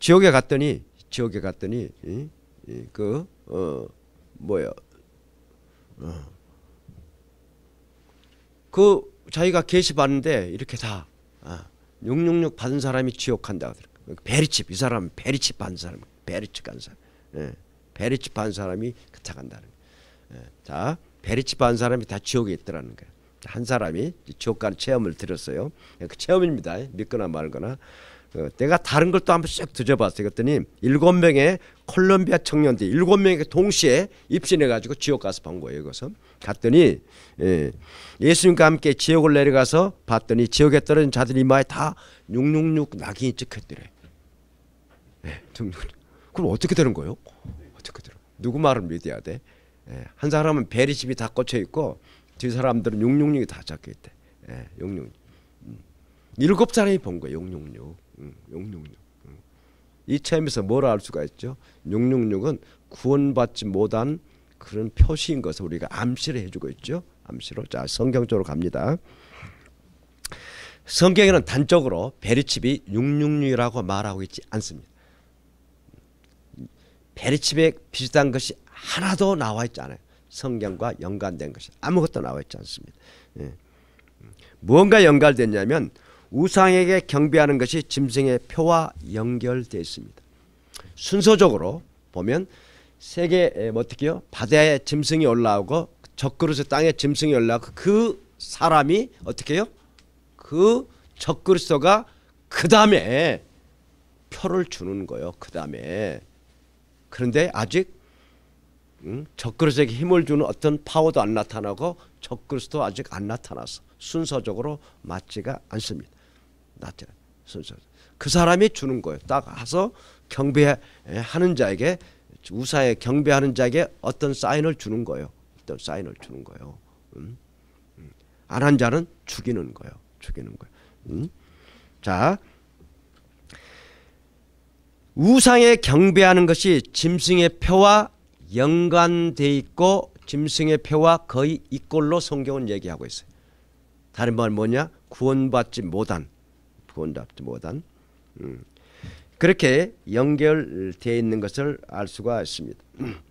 지옥에 갔더니 지옥에 갔더니 이, 이, 그 어, 뭐야 어. 그 자기가 계시 받는데 이렇게 다 아, 666 받은 사람이 지옥 간다 그러더라고. 베리칩 이 사람 베리칩 받은 사람 베리칩 간 사람 예. 베리칩 받은 사람이 그차 간다는. 예. 자 베리칩 받은 사람이 다 지옥에 있더라는 거예요. 한 사람이 지옥 가는 체험을 들었어요. 그 체험입니다. 믿거나 말거나. 어, 내가 다른 걸 또 한번 쭉 뒤져봤어요. 그랬더니 일곱 명의 콜롬비아 청년들이 일곱 명이 동시에 입신해가지고 지옥 가서 본 거예요. 이것은 갔더니 예, 예수님과 함께 지옥을 내려가서 봤더니 지옥에 떨어진 자들 이마에 다 666 낙인이 찍혔더래. 예, 그럼 어떻게 되는 거예요? 어떻게 되는? 누구 말을 믿어야 돼? 예, 한 사람은 베리집이 다 꽂혀 있고 뒤 사람들은 666이 다 적혀 있대. 예, 666. 음. 일곱 사람이 본 거예요. 666. 666. 이 체험에서 뭐라 할 수가 있죠? 666은 구원받지 못한 그런 표시인 것을 우리가 암시를 해주고 있죠. 암시로 자 성경적으로 갑니다. 성경에는 단적으로 베리칩이 666이라고 말하고 있지 않습니다. 베리칩에 비슷한 것이 하나도 나와 있지 않아요. 성경과 연관된 것이 아무것도 나와 있지 않습니다. 예. 무언가 연관됐냐면 우상에게 경배하는 것이 짐승의 표와 연결되어 있습니다. 순서적으로 보면 세계 뭐 어떻게요? 바다에 짐승이 올라오고 적그릇에 땅에 짐승이 올라오고 그 사람이 어떻게요? 그 적그릇서가 그 다음에 표를 주는 거예요. 그 다음에 그런데 아직 응? 적그릇에게 힘을 주는 어떤 파워도 안 나타나고 적그릇도 아직 안 나타났어. 순서적으로 맞지가 않습니다. 낫잖아 순서. 그 사람이 주는 거예요. 딱 가서 경배하는 자에게 우사에 경배하는 자에게 어떤 사인을 주는 거예요. 어떤 사인을 주는 거예요. 음? 음. 안한 자는 죽이는 거예요. 죽이는 거예요. 음? 자, 우상에 경배하는 것이 짐승의 표와 연관돼 있고 짐승의 표와 거의 이꼴로 성경은 얘기하고 있어요. 다른 말 뭐냐? 구원받지 못한 구원받지 못한 음. 그렇게 연결되어 있는 것을 알 수가 있습니다. <clears throat>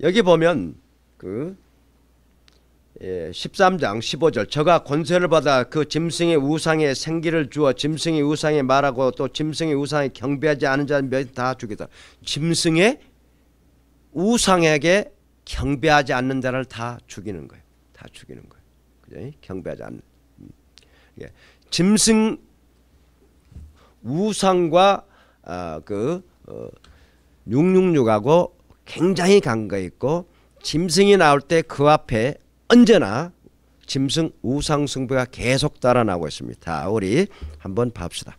여기 보면 그 13장 예, 15절 저가 권세를 받아 그 짐승의 우상에 생기를 주어 짐승의 우상에 말하고 또 짐승의 우상에 경배하지 않은 자는 다 죽이다. 짐승의 우상에게 경배하지 않는 자를 다 죽이는 거예요. 다 죽이는 거예요. 그죠? 경배하지 않는. 예. 짐승 우상과 어, 그 어, 666하고 굉장히 관계 있고 짐승이 나올 때 그 앞에 언제나 짐승 우상 숭배가 계속 따라나오고 있습니다. 우리 한번 봅시다.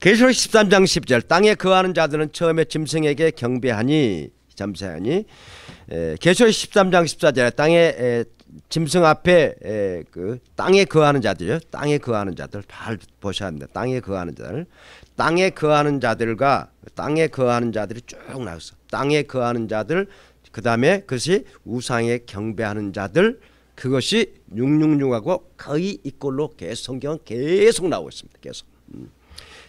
계시록 13장 10절 땅에 거하는 자들은 처음에 짐승에게 경배하니 잠시하니 계시록 13장 14절 땅에 에, 짐승 앞에 에, 그 땅에 거하는 자들요. 땅에 거하는 자들 잘 보셔야 합니다. 땅에 거하는 자들. 땅에 거하는 자들과 땅에 거하는 자들이 쭉 나왔어. 땅에 거하는 자들 그 다음에 그것이 우상에 경배하는 자들 그것이 666하고 거의 이꼴로 계속 성경은 계속 나오고 있습니다. 계속. 음.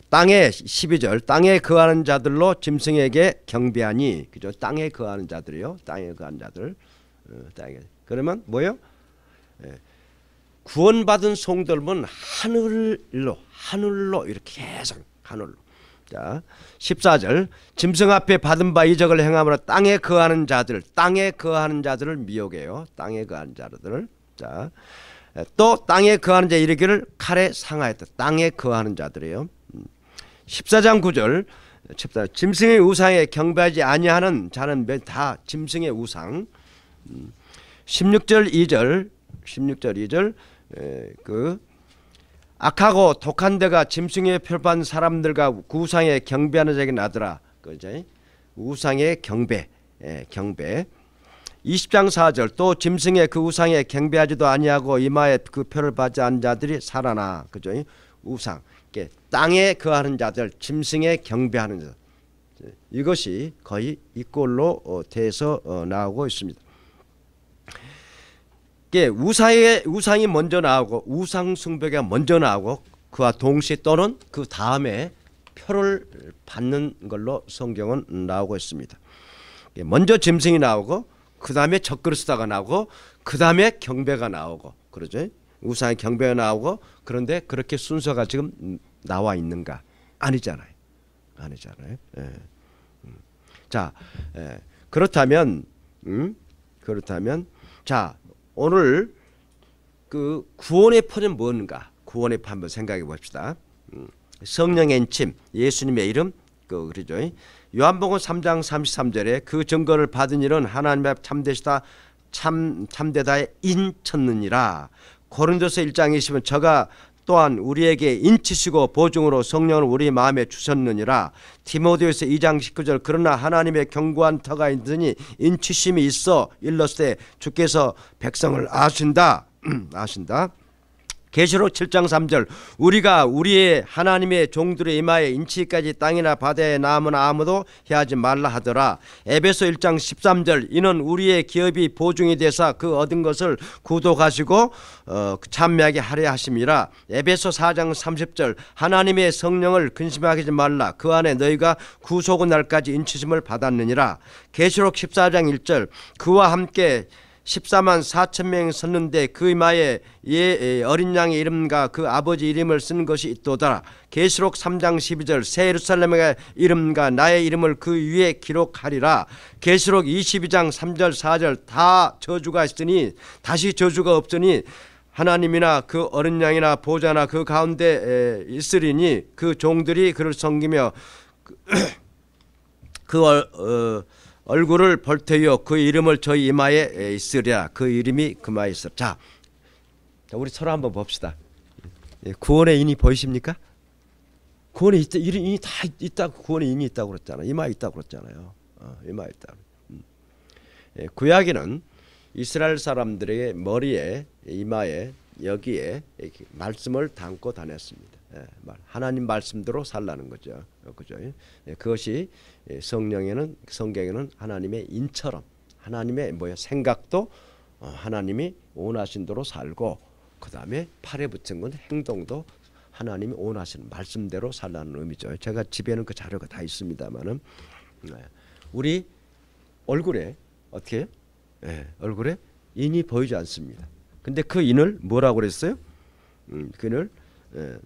땅에 12절 땅에 거하는 자들로 짐승에게 경배하니 그죠? 땅에 거하는 자들이요. 땅에 거하는 자들. 어, 땅에. 그러면 뭐요? 예. 구원받은 성들은 하늘로 하늘로 이렇게 계속 하늘로 자, 14절 짐승 앞에 받은 바 이적을 행함으로 땅에 거하는 자들, 땅에 거하는 자들을 미혹해요. 땅에 거하는 자들을. 자, 또 땅에 거하는 자 이르기를 칼에 상하였다. 땅에 거하는 자들이에요. 14장 9절 14, 짐승의 우상에 경배하지 아니하는 자는 다 짐승의 우상. 16절 2절 16절 2절 에, 그 악하고 독한 데가 짐승의 표반 사람들과 우상에 경배하는 자에게 나더라. 그죠? 우상의 경배, 예, 경배. 20장 4절 또 짐승의 그 우상에 경배하지도 아니하고 이마에 그 표를 받지 않은 자들이 살아나. 그죠? 우상. 땅에 거하는 자들, 짐승에 경배하는 자들. 이것이 거의 이꼴로 어, 돼서 어, 나오고 있습니다. 예, 우상의 우상이 먼저 나오고 우상 숭배가 먼저 나오고 그와 동시에 또는 그 다음에 표를 받는 걸로 성경은 나오고 있습니다. 예, 먼저 짐승이 나오고 그 다음에 적그리스도가 나오고 그 다음에 경배가 나오고 그러죠. 우상의 경배가 나오고 그런데 그렇게 순서가 지금 나와 있는가? 아니잖아요. 아니잖아요. 예. 음. 자, 예. 그렇다면, 음? 그렇다면, 자, 오늘 그 구원의 표는 뭔가? 구원의 표 한번 생각해 봅시다. 음. 성령의 인침, 예수님의 이름, 그 그러죠. 요한복음 3장 33절에 그 증거를 받은 일은 하나님의 참되시다 참 참되다에 인쳤느니라. 고린도서 1장 20은 저가 또한 우리에게 인치시고 보증으로 성령을 우리 마음에 주셨느니라. 디모데후서 2장 19절 그러나 하나님의 견고한 터가 있으니 인치심이 있어 일렀을 때 주께서 백성을 아신다. <clears throat> 아신다 계시록 7장 3절 우리가 우리의 하나님의 종들의 이마에 인치까지 땅이나 바다에 남은 아무도 해하지 말라 하더라. 에베소 1장 13절 이는 우리의 기업이 보증이 되사 그 얻은 것을 구독하시고 어, 참여하게 하려 하심이라. 에베소 4장 30절 하나님의 성령을 근심하지 말라. 그 안에 너희가 구속의 날까지 인치심을 받았느니라. 계시록 14장 1절 그와 함께 14만 4천 명이 섰는데 그 이마에 예, 어린 양의 이름과 그 아버지 이름을 쓴 것이 있도다. 계시록 3장 12절 새 예루살렘의 이름과 나의 이름을 그 위에 기록하리라. 계시록 22장 3절 4절 다 저주가 있으니 다시 저주가 없으니 하나님이나 그 어린 양이나 보좌나 그 가운데 있으리니 그 종들이 그를 섬기며 그, <clears throat> 그 어, 어, 얼굴을 벌테여 그 이름을 저희 이마에 있으랴. 그 이름이 그마에 있어 자 우리 서로 한번 봅시다. 예, 구원의 인이 보이십니까? 구원의 있다, 인이 다 있다 구원의 인이 있다고 그랬잖아 이마에 있다고 그랬잖아요. 어, 이마에 있다 음. 예, 구약에는 이스라엘 사람들의 머리에 이마에 여기에 말씀을 담고 다녔습니다. 예, 하나님 말씀대로 살라는 거죠 그죠 그것이 예, 성령에는 성경에는 하나님의 인처럼 하나님의 뭐야 생각도 어, 하나님이 원하신 대로 살고 그 다음에 팔에 붙은 건 행동도 하나님이 원하시는 말씀대로 살라는 의미죠. 제가 집에는 그 자료가 다 있습니다만은 네. 우리 얼굴에 어떻게 네, 얼굴에 인이 보이지 않습니다. 근데 그 인을 뭐라고 그랬어요? 음, 그 인을 예,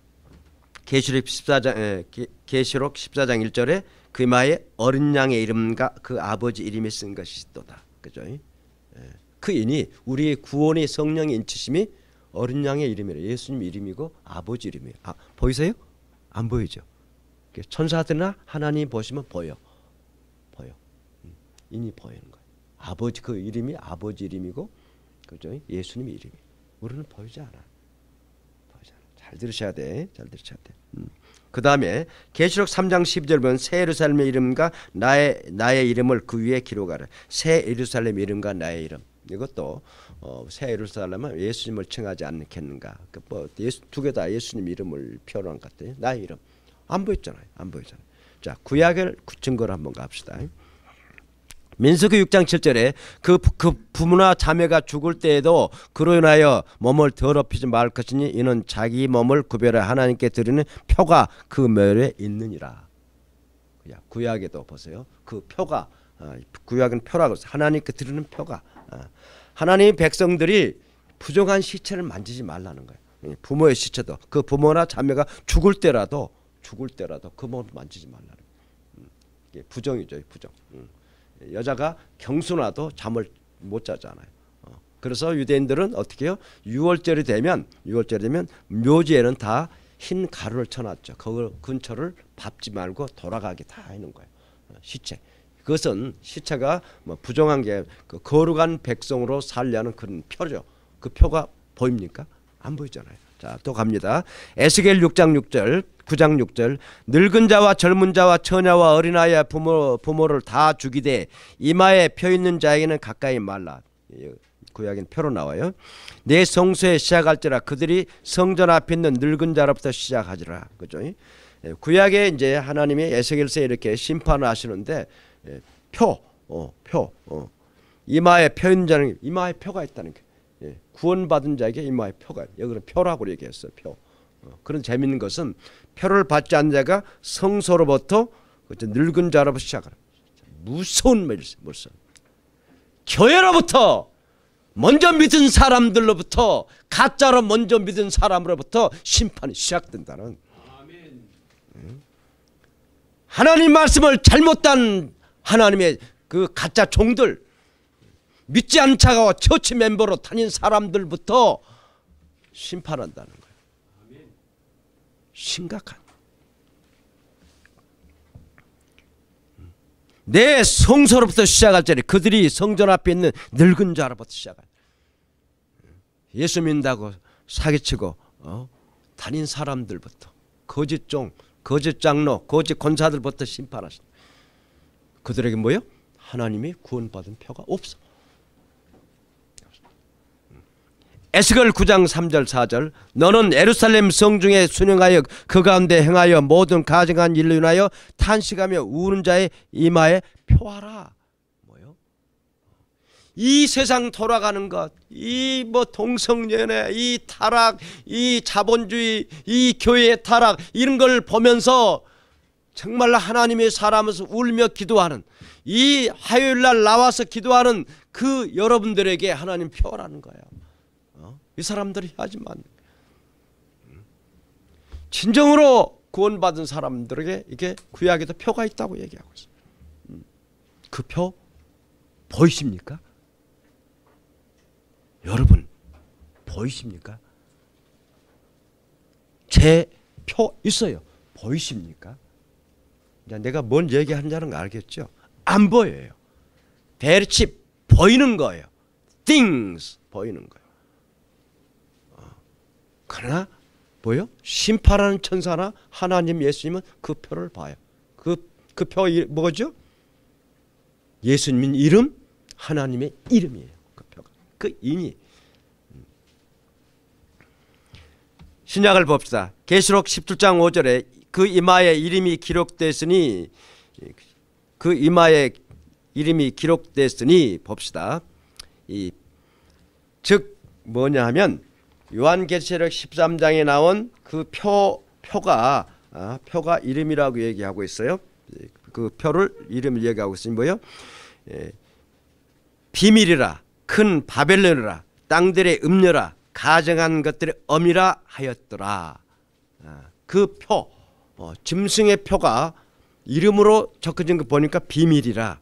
계시록 14장 계시록 14장 1절에 그마에 어린 양의 이름과 그 아버지 이름이 쓴 것이 또다. 그죠? 예. 그 인이 우리의 구원의 성령의 인치심이 어린 양의 이름이라 예수님 이름이고 아버지 이름이에요. 아, 보이세요? 안 보이죠? 천사들이나 하나님 보시면 보여. 보여. 음, 인이 보이는 거예요. 아버지 그 이름이 아버지 이름이고 그죠? 예수님 이름이. 우리는 보이지 않아. 잘 들으셔야 돼. 잘 들으셔야 돼. 음. 그 다음에 계시록 3장 12절 보면 새 예루살렘의 이름과 나의 나의 이름을 그 위에 기록하라. 새 예루살렘 이름과 나의 이름. 이것도 어, 새 예루살렘은 예수님을 칭하지 않겠는가? 그 뭐 예수 두 개 다 예수님 이름을 표현한 것 같아요. 나의 이름 안 보였잖아요. 안 보였잖아요. 자 구약을 증거를 한번 갑시다. 민수기 6장 7절에 그, 그 부모나 자매가 죽을 때에도 그로 인하여 몸을 더럽히지 말 것이니 이는 자기 몸을 구별해 하나님께 드리는 표가 그 멸에 있느니라. 구약에도 보세요. 그 표가 아, 구약은 표라고 하나님께 드리는 표가 아, 하나님 백성들이 부정한 시체를 만지지 말라는 거예요. 부모의 시체도 그 부모나 자매가 죽을 때라도 죽을 때라도 그 몸을 만지지 말라는 음, 이게 부정이죠 부정. 음. 여자가 경수나도 잠을 못 자잖아요. 어. 그래서 유대인들은 어떻게 해요? 6월절이 되면 6월절이 되면 묘지에는 다 흰 가루를 쳐놨죠. 그 근처를 밟지 말고 돌아가게 다 하는 거예요. 어, 시체. 그것은 시체가 뭐 부정한 게 그 거룩한 백성으로 살려는 그런 표죠. 그 표가 보입니까? 안 보이잖아요. 자, 또 갑니다. 에스겔 6장 6절, 9장 6절. 늙은 자와 젊은 자와 처녀와 어린아이와 부모 부모를 다 죽이되 이마에 펴 있는 자에게는 가까이 말라. 구약엔 표로 나와요. 내 성소에 시작할지라 그들이 성전 앞에 있는 늙은 자로부터 시작하지라. 그죠? 구약에 이제 하나님이 에스겔서에 이렇게 심판을 하시는데 표, 어, 표, 어. 이마에 표 있는 자는 이마에 표가 있다는 게 예, 구원받은 자에게 이마에 표가 여기는 표라고 얘기했어요. 표. 어, 그런 재밌는 것은 표를 받지 않는 자가 성소로부터 늙은 자로부터 시작하는 무서운. 무슨 교회로부터 먼저 믿은 사람들로부터 가짜로 먼저 믿은 사람으로부터 심판이 시작된다는 하나님 말씀을 잘못 단 하나님의 그 가짜 종들 믿지 않은 자가 처치 멤버로 다닌 사람들부터 심판한다는 거예요. 심각한. 내 성소로부터 시작할 때에 그들이 성전 앞에 있는 늙은 자로부터 시작할 예수 믿는다고 사기치고 어? 다닌 사람들부터 거짓 종, 거짓 장로, 거짓 권사들부터 심판하신다. 그들에게 뭐요? 하나님이 구원받은 표가 없어. 에스겔 9장 3절 4절 너는 에루살렘 성중에 순응하여 그 가운데 행하여 모든 가증한 일로 인하여 탄식하며 우는 자의 이마에 표하라. 뭐요? 이 세상 돌아가는 것, 이 뭐 동성연애, 이 타락, 이 자본주의, 이 교회의 타락 이런 걸 보면서 정말 하나님의 사람에서 울며 기도하는 이 화요일 날 나와서 기도하는 그 여러분들에게 하나님 표라는 거예요. 이 사람들이 하지만 진정으로 구원받은 사람들에게 이게 구약에도 표가 있다고 얘기하고 있어요. 음. 그표 보이십니까? 여러분 보이십니까? 제 표 있어요. 보이십니까? 내가 뭔 얘기하는지는 알겠죠? 안 보여요. 대리치 보이는 거예요. things 보이는 거예요. 그러나 뭐요? 심판하는 천사나 하나님 예수님은 그 표를 봐요. 그 그표 뭐죠? 예수님 이름 하나님의 이름이에요. 그 표가 그 인이 신약을 봅시다. 계시록 17장 5절에 그 이마에 이름이 기록됐으니 그 이마에 이름이 기록됐으니 봅시다. 이 즉 뭐냐 하면 요한계시록 13장에 나온 그 표 표가 아, 표가 이름이라고 얘기하고 있어요. 그 표를 이름을 얘기하고 있으니 뭐요? 예, 비밀이라 큰 바벨론이라 땅들의 음녀라 가정한 것들의 엄이라 하였더라. 아, 그 표, 어, 짐승의 표가 이름으로 적혀진 거 보니까 비밀이라.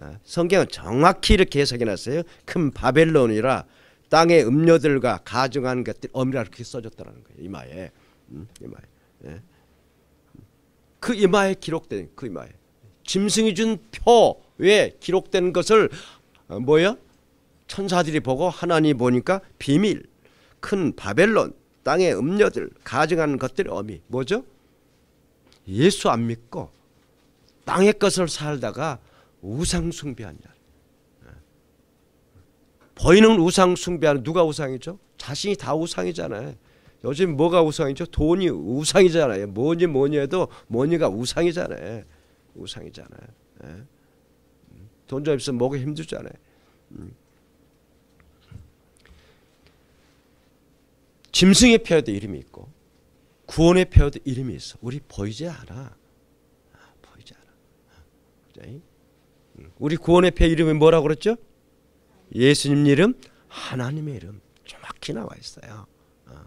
아, 성경은 정확히 이렇게 해석해놨어요. 큰 바벨론이라 땅의 음료들과 가증한 것들 엄이라 이렇게 써졌다는 거예요. 이마에. 음, 이마에. 예. 그 이마에 기록된 그 이마에 짐승이 준 표에 기록된 것을 어, 뭐야? 천사들이 보고 하나님 보니까 비밀, 큰 바벨론, 땅의 음료들, 가증한 것들의 어미 뭐죠? 예수 안 믿고 땅의 것을 살다가 우상 숭배한 자. 보이는 우상 숭배하는 누가 우상이죠? 자신이 다 우상이잖아요. 요즘 뭐가 우상이죠? 돈이 우상이잖아요. 뭐니 뭐니 해도 뭐니가 우상이잖아요. 우상이잖아요. 예? 음. 돈좀 있으면 먹기 힘들잖아요. 음. 짐승의 표에도 이름이 있고 구원의 표에도 이름이 있어. 우리 보이지 않아. 아, 보이지 않아. 음. 우리 구원의 표 이름이 뭐라고 그랬죠? 예수님 이름 하나님의 이름 정확히 나와 있어요. 어.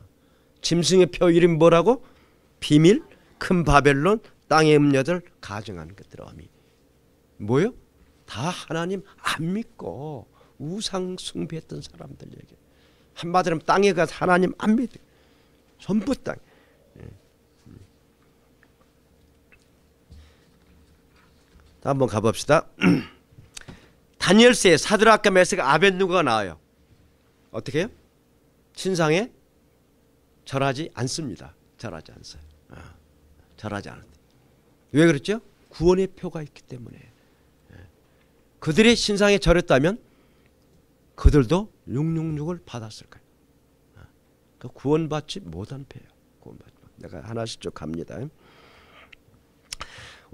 짐승의 표 이름 뭐라고? 비밀 큰 바벨론 땅의 음녀들 가정하는 것들 어미 뭐요? 다 하나님 안 믿고 우상 숭배했던 사람들 얘기. 한마디로 땅에 가서 하나님 안 믿어. 전부 땅. 예. 한번 가봅시다. <clears throat> 다니엘서에 사드락과 메스가 아벤누가 나와요. 어떻게 해요? 신상에 절하지 않습니다. 절하지 않어요. 아, 절하지 않은데. 왜 그렇죠? 구원의 표가 있기 때문에. 예. 그들이 신상에 절했다면 그들도 666을 받았을 거예요. 아, 그 구원받지 못한 패예요. 구원받지 내가 하나씩 쭉 갑니다.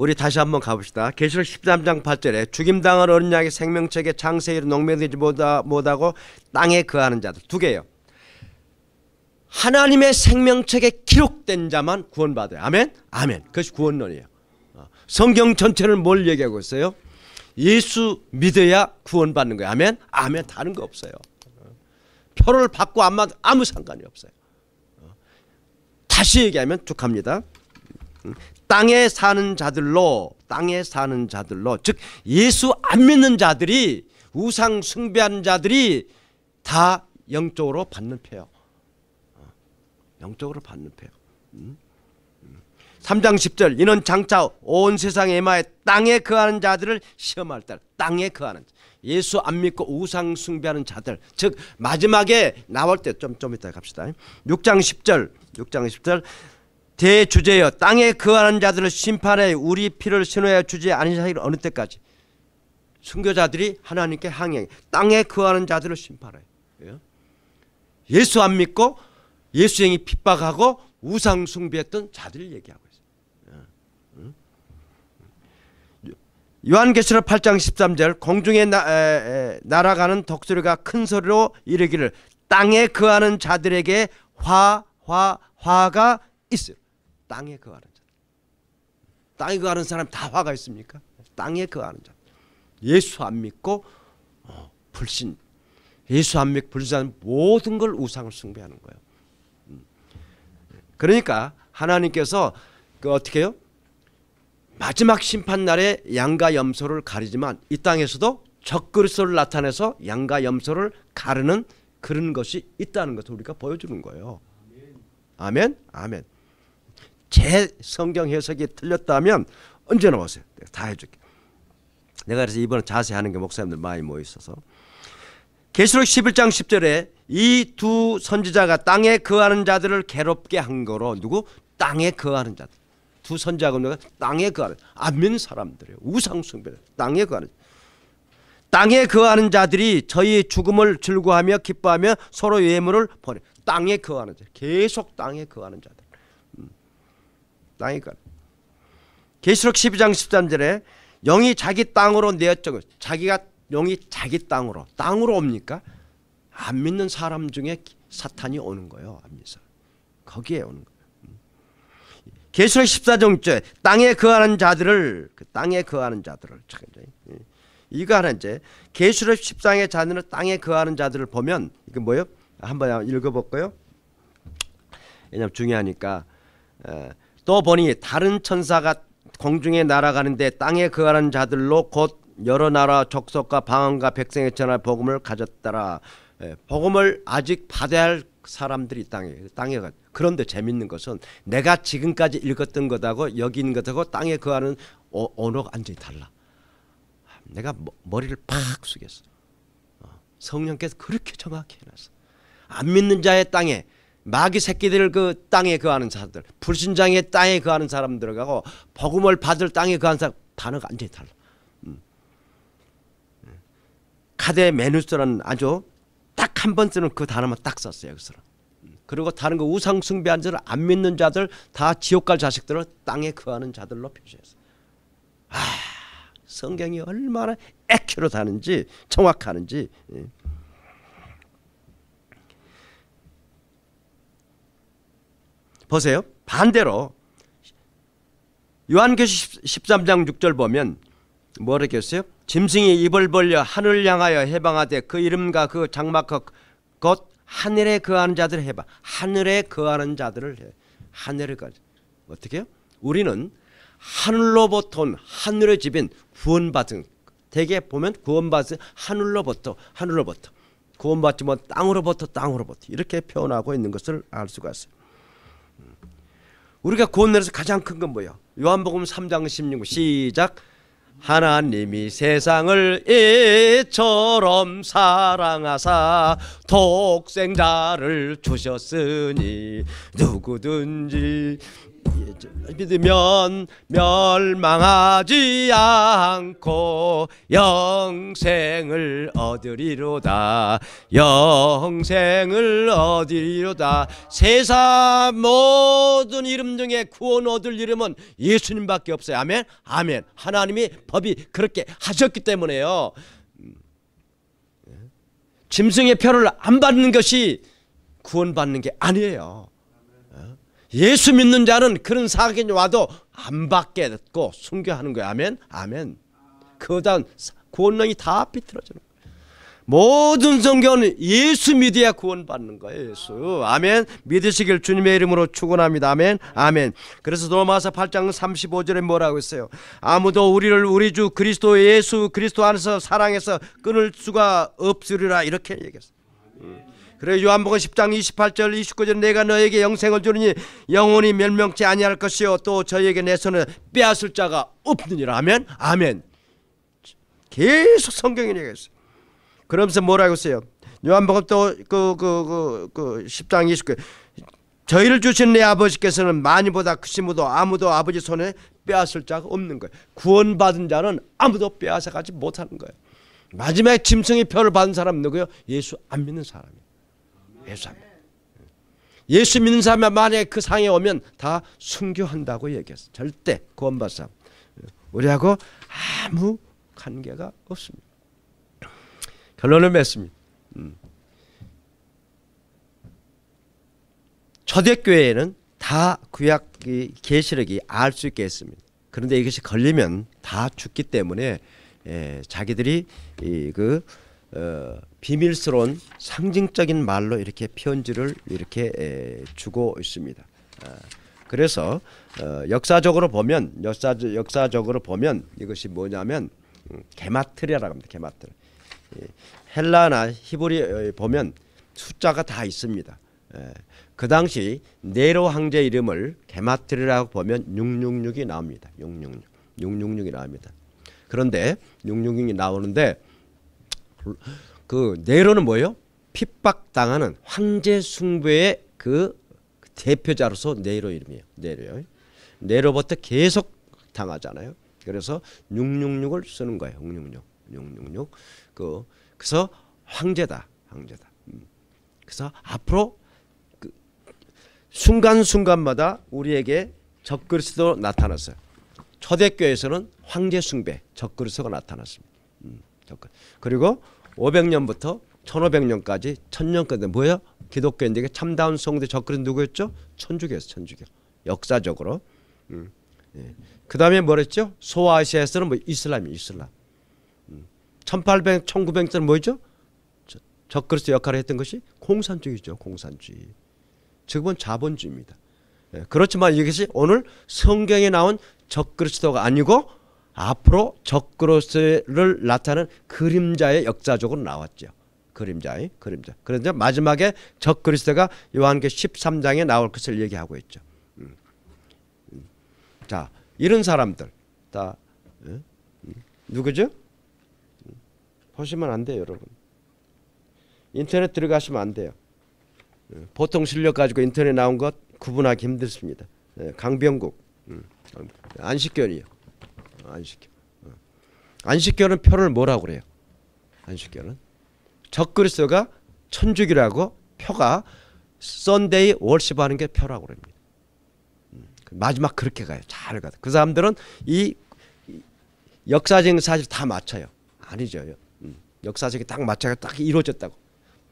우리 다시 한번 가봅시다. 계시록 13장 8절에 죽임당한 어린 양의 생명책에 장세일은 농매되지 못하고 땅에 거하는 자들 두 개예요. 하나님의 생명책에 기록된 자만 구원받아요. 아멘? 아멘. 그것이 구원론이에요. 어, 성경 전체를 뭘 얘기하고 있어요? 예수 믿어야 구원받는 거예요. 아멘? 아멘. 다른 거 없어요. 표를 받고 안 받고 아무 상관이 없어요. 어, 다시 얘기하면 쭉 갑니다. 땅에 사는 자들로 땅에 사는 자들로 즉 예수 안 믿는 자들이 우상 숭배하는 자들이 다 영적으로 받는 패요. 어, 영적으로 받는 패요. 3장 음? 10절 음. 이는 장차 온 세상 에 마에 땅에 거하는 자들을 시험할 때 땅에 거하는 예수 안 믿고 우상 숭배하는 자들 즉 마지막에 나올 때 좀좀 이따 갑시다. 6장 10절 6장 10절 대주제여 땅에 거하는 자들을 심판해 우리 피를 신호해 주지 아니하기를 어느 때까지 순교자들이 하나님께 항행 땅에 거하는 자들을 심판해 예? 예수 안 믿고 예수행이 핍박하고 우상 숭배했던 자들을 얘기하고. 예? 요한계시록 8장 13절 공중에 나, 에, 에, 날아가는 독수리가 큰 소리로 이르기를 땅에 거하는 자들에게 화, 화, 화가 있어요. 땅에 거하는 자. 땅에 거하는 사람 다 화가 있습니까? 땅에 거하는 자. 예수 안 믿고 어, 불신, 예수 안 믿고 불신하는 모든 걸 우상을 숭배하는 거예요. 음. 그러니까 하나님께서 그 어떻게 해요? 마지막 심판 날에 양과 염소를 가리지만 이 땅에서도 적그리스도를 나타내서 양과 염소를 가르는 그런 것이 있다는 것을 우리가 보여주는 거예요. 아멘. 아멘. 제 성경 해석이 틀렸다면 언제나 오세요. 다 해줄게. 내가 그래서 이번에 자세히 하는 게 목사님들 많이 모여 있어서 계시록 11장 10절에 이 두 선지자가 땅에 거하는 자들을 괴롭게 한 거로 누구? 땅에 거하는 자들. 두 선지자가 누가 땅에 거하는 안 믿는 사람들이에요. 우상 숭배. 땅에 거하는 땅에 거하는 자들이 저희 죽음을 즐거하며 기뻐하며 서로 예물을 보내. 땅에 거하는 자. 계속 땅에 거하는 자들. 땅이거든. 계시록 12장 13절에 영이 자기 땅으로 내었죠. 자기가 영이 자기 땅으로 땅으로 옵니까? 안 믿는 사람 중에 사탄이 오는 거예요. 안 사람. 거기에 오는 거예요. 음. 계시록 14장 땅에 거하는 자들을 그 땅에 거하는 자들을 예. 이거 하나 이제 계시록 14장의 자들은 땅에 거하는 자들을 보면 이게 뭐요? 한번 읽어볼까요? 왜냐면 중요하니까 또 보니 다른 천사가 공중에 날아가는데 땅에 거하는 자들로 곧 여러 나라 족속과 방언과 백성의 전할 복음을 가졌더라. 예, 복음을 아직 받아야 할 사람들이 땅에 땅에 가. 그런데 재밌는 것은 내가 지금까지 읽었던 것하고 여기 있는 것하고 땅에 거하는 어, 언어가 완전히 달라. 내가 머리를 팍 숙였어. 어, 성령께서 그렇게 정확히 해놨어. 안 믿는 자의 땅에 마귀 새끼들 그 땅에 거하는 사람들, 불신장의 땅에 거하는 사람들하고 복음을 받을 땅에 거하는 사람 단어가 완전히 달라. 음. 카데 메누스라는 아주 딱 한 번 쓰는 그 단어만 딱 썼어요. 여기서. 음. 그리고 다른 거 우상 숭배한 자들, 안 믿는 자들, 다 지옥 갈 자식들을 땅에 거하는 자들로 표시했어. 아, 성경이 얼마나 액큐로 다는지 정확하는지. 예. 보세요. 반대로 요한계시 13장 6절 보면 뭐라고 했어요? 짐승이 입을 벌려 하늘 향하여 해방하되 그 이름과 그 장막과 곧 하늘에 거하는 자들을 해봐. 하늘에 거하는 자들을 해. 하늘에 거 어떻게 요 우리는 하늘로부터 온 하늘의 집인 구원받은 대개 보면 구원받은 하늘로부터 하늘로부터 구원받지 못 땅으로부터 땅으로부터 이렇게 표현하고 있는 것을 알 수가 있어요. 우리가 구원내에서 가장 큰 건 뭐예요? 요한복음 3장 16절 시작 하나님이 세상을 이처럼 사랑하사 독생자를 주셨으니 누구든지 믿으면 멸망하지 않고 영생을 얻으리로다. 영생을 얻으리로다. 세상 모든 이름 중에 구원 얻을 이름은 예수님밖에 없어요. 아멘? 아멘. 하나님이 법이 그렇게 하셨기 때문에요. 짐승의 표를 안 받는 것이 구원받는 게 아니에요 예수 믿는 자는 그런 사건이 와도 안 받겠고 순교하는 거야. 아멘. 아멘. 그다음 구원령이 다 비틀어지는 거야. 모든 성경은 예수 믿어야 구원받는 거예요. 예수. 아멘. 믿으시길 주님의 이름으로 축원합니다. 아멘. 아멘. 그래서 로마서 8장 35절에 뭐라고 했어요? 아무도 우리를 우리 주 그리스도 예수 그리스도 안에서 사랑해서 끊을 수가 없으리라 이렇게 얘기했어요. 그래 요한복음 10장 28절 29절 내가 너에게 영생을 주느니 영원히 멸명치 아니할 것이요. 또 저에게 내 손을 빼앗을 자가 없느니라. 아멘? 아멘. 계속 성경이 얘기했어요. 그러면서 뭐라고 했어요? 요한복음 또그 그그그 10장 29 저희를 주신 내 아버지께서는 많이보다 크시무도 아무도 아버지 손에 빼앗을 자가 없는 거예요. 구원받은 자는 아무도 빼앗아가지 못하는 거예요. 마지막에 짐승의 표를 받은 사람 누구요? 예수 안 믿는 사람이에요 예수 안 예수 믿는 사람이 만약에 그 상에 오면 다 순교한다고 얘기했어. 절대 구원받 사람. 우리하고 아무 관계가 없습니다. 결론을 맺습니다. 음. 초대교회에는 다 구약 계시록이 알 수 있게 했습니다. 그런데 이것이 걸리면 다 죽기 때문에 에, 자기들이 그 어, 비밀스러운 상징적인 말로 이렇게 편지를 이렇게 에, 주고 있습니다. 아, 그래서 어, 역사적으로 보면 역사 역사적으로 보면 이것이 뭐냐면 음, 게마트리라고 합니다. 게마트리. 헬라나 히브리 보면 숫자가 다 있습니다. 에, 그 당시 네로 황제 이름을 게마트리라고 보면 666이 나옵니다. 666. 666이 나옵니다. 그런데 666이 나오는데 그 네로는 뭐예요? 핍박당하는 황제 숭배의 그 대표자로서 네로 이름이에요. 네로요. 네로부터 계속 당하잖아요. 그래서 666을 쓰는 거예요. 666. 666. 그 그래서 황제다. 황제다. 음. 그래서 앞으로 그 순간순간마다 우리에게 적그리스도 나타났어요. 초대교회에서는 황제 숭배, 적그리스도가 나타났습니다. 음, 그리고 500년부터 1500년까지 1000년까지 뭐야? 기독교인들에게 참다운 성대 적그리스도 누구였죠? 천주교였어 천주교. 역사적으로. 음. 예. 그 다음에 뭐랬죠? 소아시아에서는 뭐 이슬람이 이슬람. 음. 1800, 1900년대는 뭐죠? 적그리스도 역할을 했던 것이 공산주의죠. 공산주의. 지금은 자본주의입니다. 예. 그렇지만 이것이 오늘 성경에 나온 적그리스도가 아니고 앞으로 적그리스를 나타내는 그림자의 역사적으로 나왔죠. 그림자의 그림자. 그런데 마지막에 적그리스도가 요한계 13장에 나올 것을 얘기하고 있죠. 음. 음. 자, 이런 사람들 다 음. 누구죠? 보시면 안 돼요, 여러분. 인터넷 들어가시면 안 돼요. 보통 실력 가지고 인터넷 나온 것 구분하기 힘들습니다. 강병국, 안식견이요. 안식교. 어. 안식교는 표를 뭐라고 그래요? 안식교는 적그리스도가 천주교라고 표가 썬데이 월십하는 게 표라고 그럽니다. 음, 그 마지막 그렇게 가요. 잘 가요. 그 사람들은 이 역사적인 사실 다 맞춰요. 아니죠. 음, 역사적이 딱 맞춰가 딱 이루어졌다고.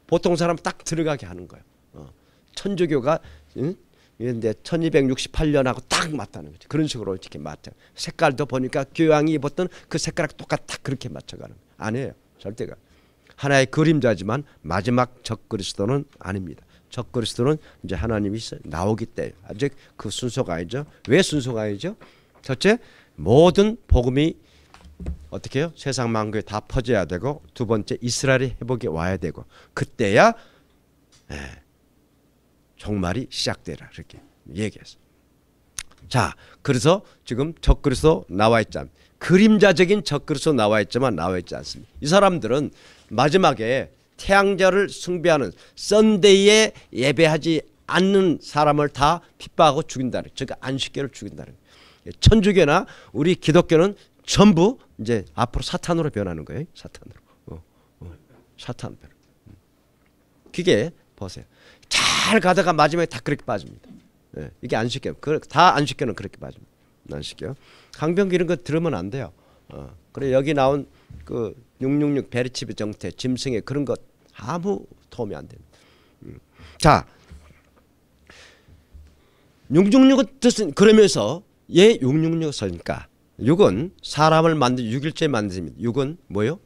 보통 사람 딱 들어가게 하는 거예요. 어. 천주교가 응? 이런데 1268년하고 딱 맞다는 거죠. 그런 식으로 이렇게 맞죠. 색깔도 보니까 교황이 입었던 그 색깔하고 똑같다 그렇게 맞춰가는 아니에요. 절대가. 하나의 그림자지만 마지막 적그리스도는 아닙니다. 적그리스도는 이제 하나님이 나오기 때문에 아직 그 순서가 아니죠. 왜 순서가 아니죠? 첫째 모든 복음이 어떻게 해요? 세상 만국에 다 퍼져야 되고 두 번째 이스라엘의 회복이 와야 되고 그때야 예, 종말이 시작되라 이렇게 얘기했어. 자, 그래서 지금 적그리스도 나와 있지 않. 그림자적인 적그리스도 나와 있지만 나와 있지 않습니다. 이 사람들은 마지막에 태양절을 숭배하는 썬데이에 예배하지 않는 사람을 다 핍박하고 죽인다는 즉 안식교를 죽인다는 천주교나 우리 기독교는 전부 이제 앞으로 사탄으로 변하는 거예요. 사탄으로. 어, 어, 사탄 변. 그게 보세요. 잘 가다가 마지막에 다 그렇게 빠집니다. 예, 이게 안식교. 그, 다 안식교는 그렇게 빠집니다. 안식교. 강병기 이런 거 들으면 안 돼요. 어, 그래 여기 나온 그 666 베리치비 정태 짐승의 그런 것 아무 도움이 안 됩니다. 음. 자, 666은 뜻은 그러면서 예 666을 쓰니까 6은 사람을 만든 6일째 만듭니다. 6은 뭐요?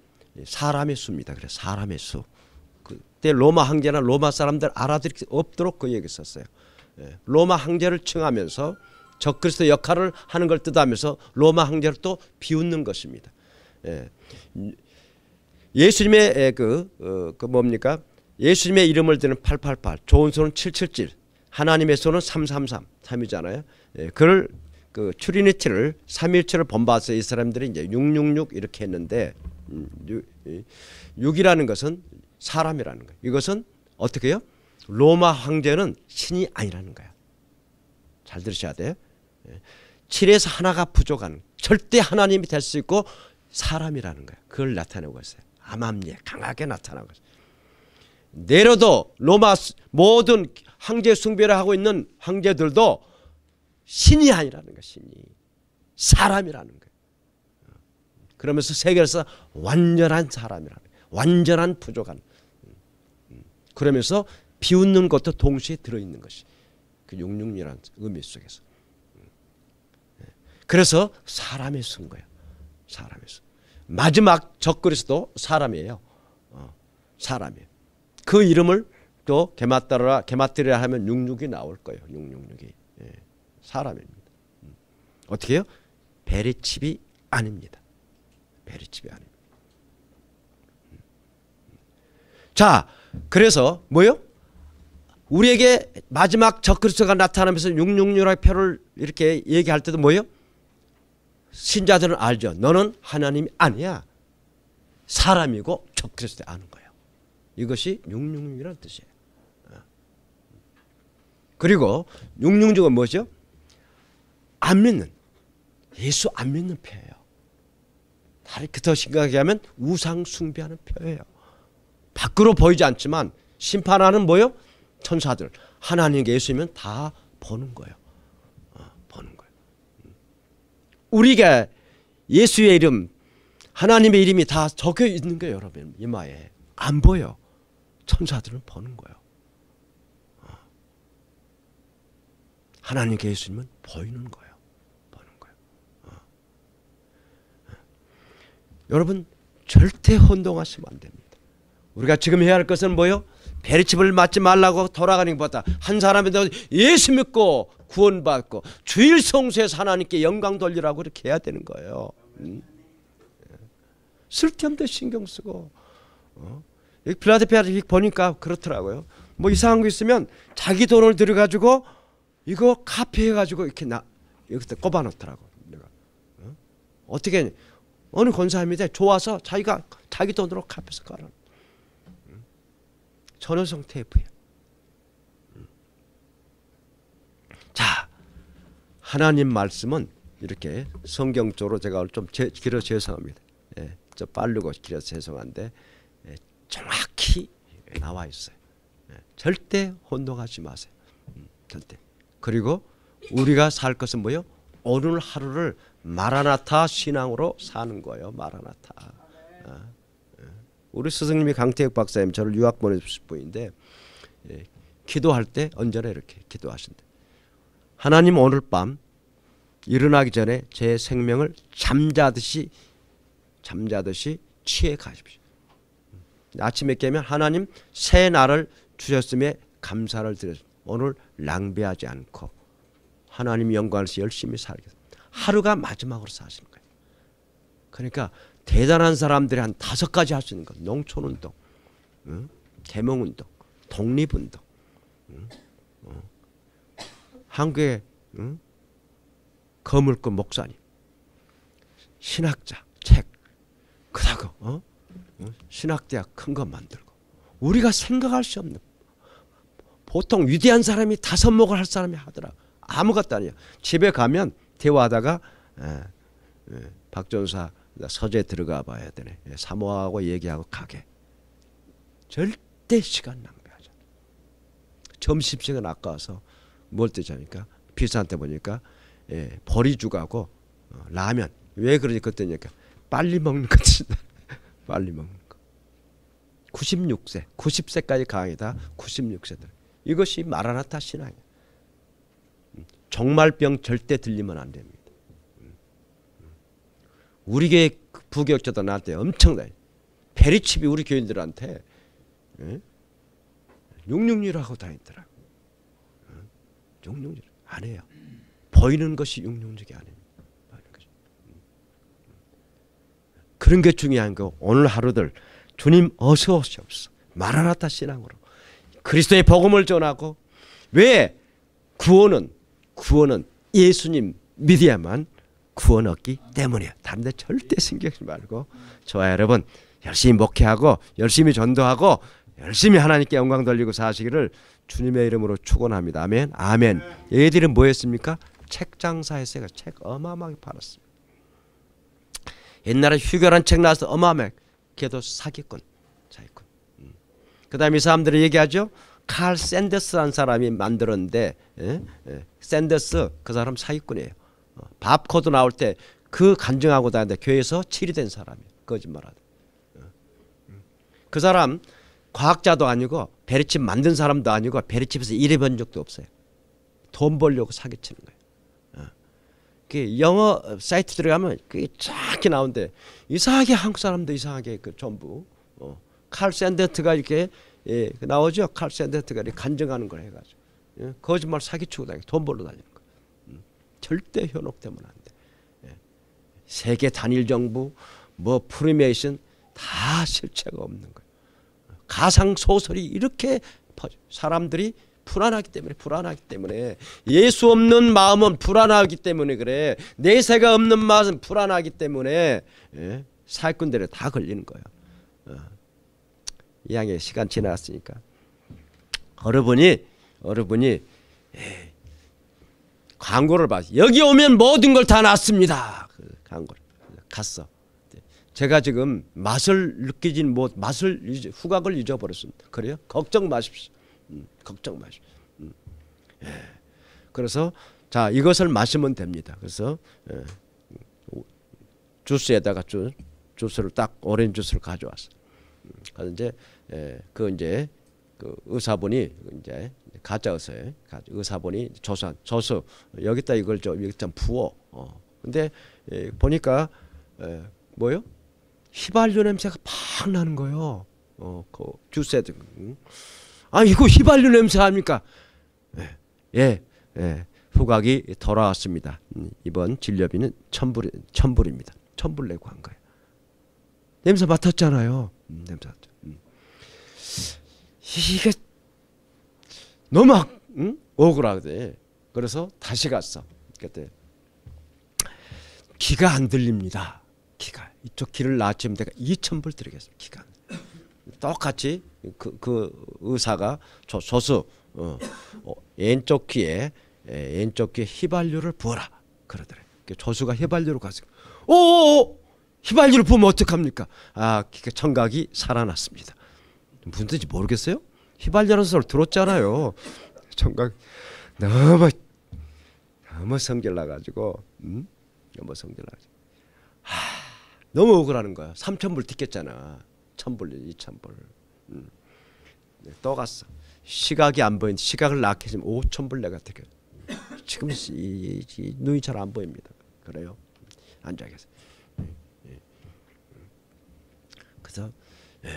사람의 수입니다. 그래 사람의 수. 그때 로마 황제나 로마 사람들 알아들을 수 없도록 그 얘기 썼어요. 예, 로마 황제를 칭하면서 적그리스도 역할을 하는 걸 뜻하면서 로마 황제를 또 비웃는 것입니다. 예. 예수님의 그, 어, 그 뭡니까? 예수님의 이름을 드는 888, 좋은 손은 777, 하나님의 손은 333, 3이잖아요. 예, 그걸 그 트리니티를 삼일체를 본받아서 이 사람들이 이제 666 이렇게 했는데 음, 6, 이라는 것은 사람이라는 거예요. 이것은 어떻게 해요? 로마 황제는 신이 아니라는 거야. 잘 들으셔야 돼요. 7에서 예. 하나가 부족한 절대 하나님이 될 수 있고 사람이라는 거야. 그걸 나타내고 있어요. 암암리에 강하게 나타나고 있어요. 내려도 로마 모든 황제 숭배를 하고 있는 황제들도 신이 아니라는 거야. 신이 사람이라는 거야. 그러면서 세계에서 완전한 사람이라는 거야. 완전한 부족한 그러면서 비웃는 것도 동시에 들어있는 것이 그 육육이라는 의미 속에서 그래서 사람의 순 거예요. 사람의 순. 마지막 적그리스도 사람이에요. 어, 사람이에요. 그 이름을 또 게마따라 게마트리라 하면 66이 나올 거예요. 666이. 예, 사람입니다. 음. 어떻게 해요? 베리칩이 아닙니다. 베리칩이 아닙니다. 음. 자, 그래서 뭐요? 우리에게 마지막 적그리스도가 나타나면서 666의 표를 이렇게 얘기할 때도 뭐요? 신자들은 알죠. 너는 하나님이 아니야. 사람이고 적그리스도 아는 거예요. 이것이 666이라는 뜻이에요. 어. 그리고 666은 뭐죠? 안 믿는 예수 안 믿는 표예요. 다르게 더 심각하게 하면 우상 숭배하는 표예요. 밖으로 보이지 않지만 심판하는 뭐요? 천사들 하나님께 예수면 다 보는 거예요. 어, 보는 거예요. 우리가 예수의 이름 하나님의 이름이 다 적혀 있는 거예요 여러분 이마에 안 보여 천사들은 보는 거예요 어. 하나님께 예수님은 보이는 거예요 보는 거예요 어. 어. 여러분 절대 혼동하시면 안 됩니다 우리가 지금 해야 할 것은 뭐요 베리칩을 맞지 말라고 돌아가는 것보다 한 사람이라도 예수 믿고 구원받고 주일 성수에서 하나님께 영광 돌리라고 이렇게 해야 되는 거예요. 음? 쓸데없는 신경 쓰고 어? 필라델피아 보니까 그렇더라고요. 뭐 이상한 거 있으면 자기 돈을 들여가지고 이거 카페 해가지고 이렇게 나 여기다 꼽아놓더라고. 내가 어? 어떻게 어느 권사님이 좋아서 자기가 자기 돈으로 카페에서 깔아. 전원성 테이프예요. 자, 하나님 말씀은 이렇게 성경적으로 제가 좀 제, 길어 죄송합니다. 예, 좀 빠르고 길어 죄송한데 예, 정확히 나와 있어요. 예, 절대 혼동하지 마세요. 음, 절대. 그리고 우리가 살 것은 뭐요? 오늘 하루를 마라나타 신앙으로 사는 거예요. 마라나타. 아. 우리 스승님이 강태혁 박사님 저를 유학 보내주신 분인데 예, 기도할 때 언제나 이렇게 기도하신대. 하나님 오늘 밤 일어나기 전에 제 생명을 잠자듯이 잠자듯이 취해 가십시오. 아침에 깨면 하나님 새 날을 주셨음에 감사를 드려 오늘 낭비하지 않고 하나님 영광에서 열심히 살겠습니다. 하루가 마지막으로 사시는 거예요. 그러니까 대단한 사람들이 한 다섯 가지 할 수 있는 거. 농촌운동, 응? 개몽운동, 독립운동. 응? 어. 한국의 응? 거물급 목사님, 신학자, 책, 그다가 어? 어? 신학대학 큰 거 만들고 우리가 생각할 수 없는 보통 위대한 사람이 다섯 목을 할 사람이 하더라. 아무것도 아니야. 집에 가면 대화하다가 에, 에, 박전사 서재 들어가 봐야 되네. 예, 사모하고 얘기하고 가게. 절대 시간 낭비하자. 점심시간 아까워서 뭘 뜨자니까 비싼데 보니까 예, 버리죽하고 어, 라면. 왜 그러지 그때니까 빨리 먹는 거지. 빨리 먹는 거. 96세, 90세까지 강이다. 96세들. 이것이 마라나타 신앙이야. 정말병 절대 들리면 안 됩니다. 우리 교회 부교육자도 나한테 엄청나요. 페리칩이 우리 교인들한테 예? 666하고 다니더라고. 어? 666. 안 해요. 보이는 것이 666이 아닙니다. 그런 게 중요한 거. 오늘 하루들 주님 어서 오시옵소서. 마라나타 신앙으로 그리스도의 복음을 전하고 왜 구원은 구원은 예수님 믿어야만 구원 얻기 때문이야. 다른 데 절대 신경 쓰지 말고 저와 여러분 열심히 목회하고 열심히 전도하고 열심히 하나님께 영광 돌리고 사시기를 주님의 이름으로 축원합니다. 아멘. 아멘. 얘들은 뭐였습니까? 책 장사했어요. 책 어마어마하게 팔았습니다. 옛날에 휴교란 책 나와서 어마어마하게 걔도 사기꾼. 사기꾼. 음. 그 다음에 이 사람들이 얘기하죠. 칼 샌더스라는 사람이 만들었는데 예? 예. 샌더스 그 사람 사기꾼이에요. 어. 바코드 나올 때 그 간증하고 다니는데 교회에서 치리된. 어. 음. 그 사람 과학자도 아니고 베리칩 만든 사람도 아니고 베리칩에서 일해본 적도 없어요. 돈 벌려고 사기치는 거예요. 어. 그 영어 사이트 들어가면 그게 쫙 나오는데 이상하게 한국 사람도 이상하게 그 전부 어. 칼 샌더스가 이렇게 예, 나오죠. 칼 샌더스가 이렇게 간증하는 걸 해가지고 예, 거짓말 사기치고 다니고 돈 벌러. 음, 절대 현혹되면 안 돼. 예. 세계 단일 정부, 뭐 프리메이슨 다 실체가 없는 거예요. 가상 소설이 이렇게 퍼져. 사람들이 불안하기 때문에 불안하기 때문에 예수 없는 마음은 불안하기 때문에 그래 내세가 없는 마음은 불안하기 때문에 예? 사기꾼들에 다 걸리는 거예요. 어. 이 양의 시간 지나갔으니까 여러분이 여러분이 예, 광고를 봐 여기 오면 모든 걸 다 놨습니다. 그 광고를 갔어. 제가 지금 맛을 느끼진 못 맛을 후각을 잊어버렸습니다. 그래요? 걱정 마십시오. 음, 걱정 마십시오. 음. 예. 그래서 자 이것을 마시면 됩니다. 그래서 예. 주스에다가 주, 주스를 딱 오렌지 주스를 가져왔어. 음, 그래서 이제 예, 그 이제 그 의사분이 이제 가짜 의사예 의사분이 조사 조수 여기다 이걸 좀 여기다 부어. 어. 근데 예, 보니까 예, 뭐요? 휘발유 냄새가 팍 나는 거예요. 어, 그 주스에 응? 아 이거 휘발유 냄새 아닙니까? 예, 예, 예. 후각이 돌아왔습니다. 음, 이번 진료비는 천불 천불입니다. 천불 내고 한 거예요. 냄새 맡았잖아요. 음, 냄새 맡았. 음. 이게 너무 응? 억울하대. 그래서 다시 갔어. 그때 귀가 안 들립니다. 귀가 이쪽 귀를 낮추면 내가 2천 불 드리겠습니다. 귀가 똑같이 그, 그 의사가 조, 조수 어, 어, 왼쪽 귀에 에, 왼쪽 귀에 휘발유를 부어라 그러더래. 그 조수가 휘발유를 가지고 오 휘발유를 부으면 어떡합니까? 아 청각이 살아났습니다. 무슨 뜻인지 모르겠어요? 휘발유라는 소리 들었잖아요. 청각 너무 너무 성질 나 가지고 음? 너무 성질 나 가지고 하, 너무 억울하는 거야. 3천 불 뜯겼잖아. 천불, 이천불. 음. 네, 또 갔어. 시각이 안 보이는데 시각을 낳게 했으면 5천 불 내가 뜯겨. 지금 이, 이, 눈이 잘 안 보입니다. 그래요. 앉아 계세요. 예, 예. 그래서 예.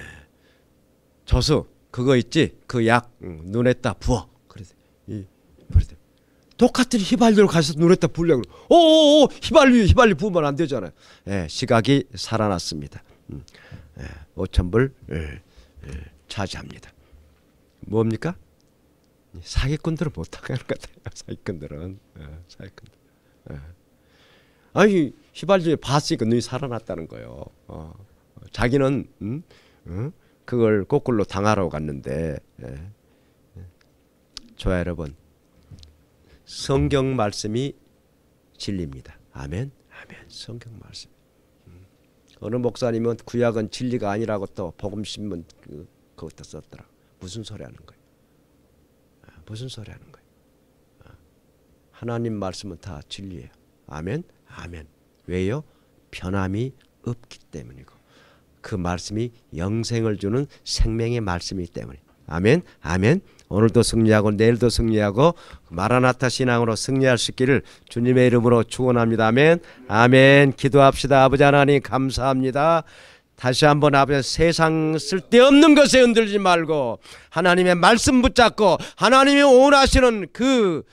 저수 그거 있지 그 약 눈에다 부어 그래서 이 그래서 똑같은 휘발유를 가서 눈에다 부으려고 그래. 오오오 휘발유 휘발유 부으면 안 되잖아요. 예, 시각이 살아났습니다. 음, 예, 5천 불 예, 예, 차지합니다. 뭡니까? 사기꾼들은 못하는 것 같아요. <laughs> 사기꾼들은 예, 사기꾼들. 예. 아니 휘발유에 봤으니까 눈이 살아났다는 거예요. 어. 자기는 음? 어? 그걸 거꾸로 당하러 갔는데 예. 예. 좋아요 여러분. 성경 말씀이 진리입니다. 아멘. 아멘. 성경 말씀. 음. 어느 목사님은 구약은 진리가 아니라고 또 복음 신문 그, 그것도 썼더라. 무슨 소리 하는 거예요? 아, 무슨 소리 하는 거예요? 아, 하나님 말씀은 다 진리예요. 아멘? 아멘. 왜요? 변함이 없기 때문이고 그 말씀이 영생을 주는 생명의 말씀이기 때문에. 아멘 아멘. 오늘도 승리하고 내일도 승리하고 마라나타 신앙으로 승리할 수 있기를 주님의 이름으로 축원합니다. 아멘 아멘. 기도합시다. 아버지 하나님 감사합니다. 다시 한번 아버지 세상 쓸데없는 것에 흔들지 말고 하나님의 말씀 붙잡고 하나님이 원하시는 그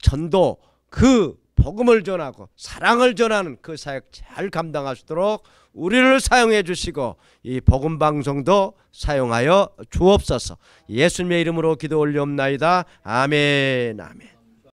전도 그 복음을 전하고 사랑을 전하는 그 사역 잘 감당하시도록 우리를 사용해 주시고 이 복음 방송도 사용하여 주옵소서. 예수님의 이름으로 기도 올리옵나이다. 아멘. 아멘.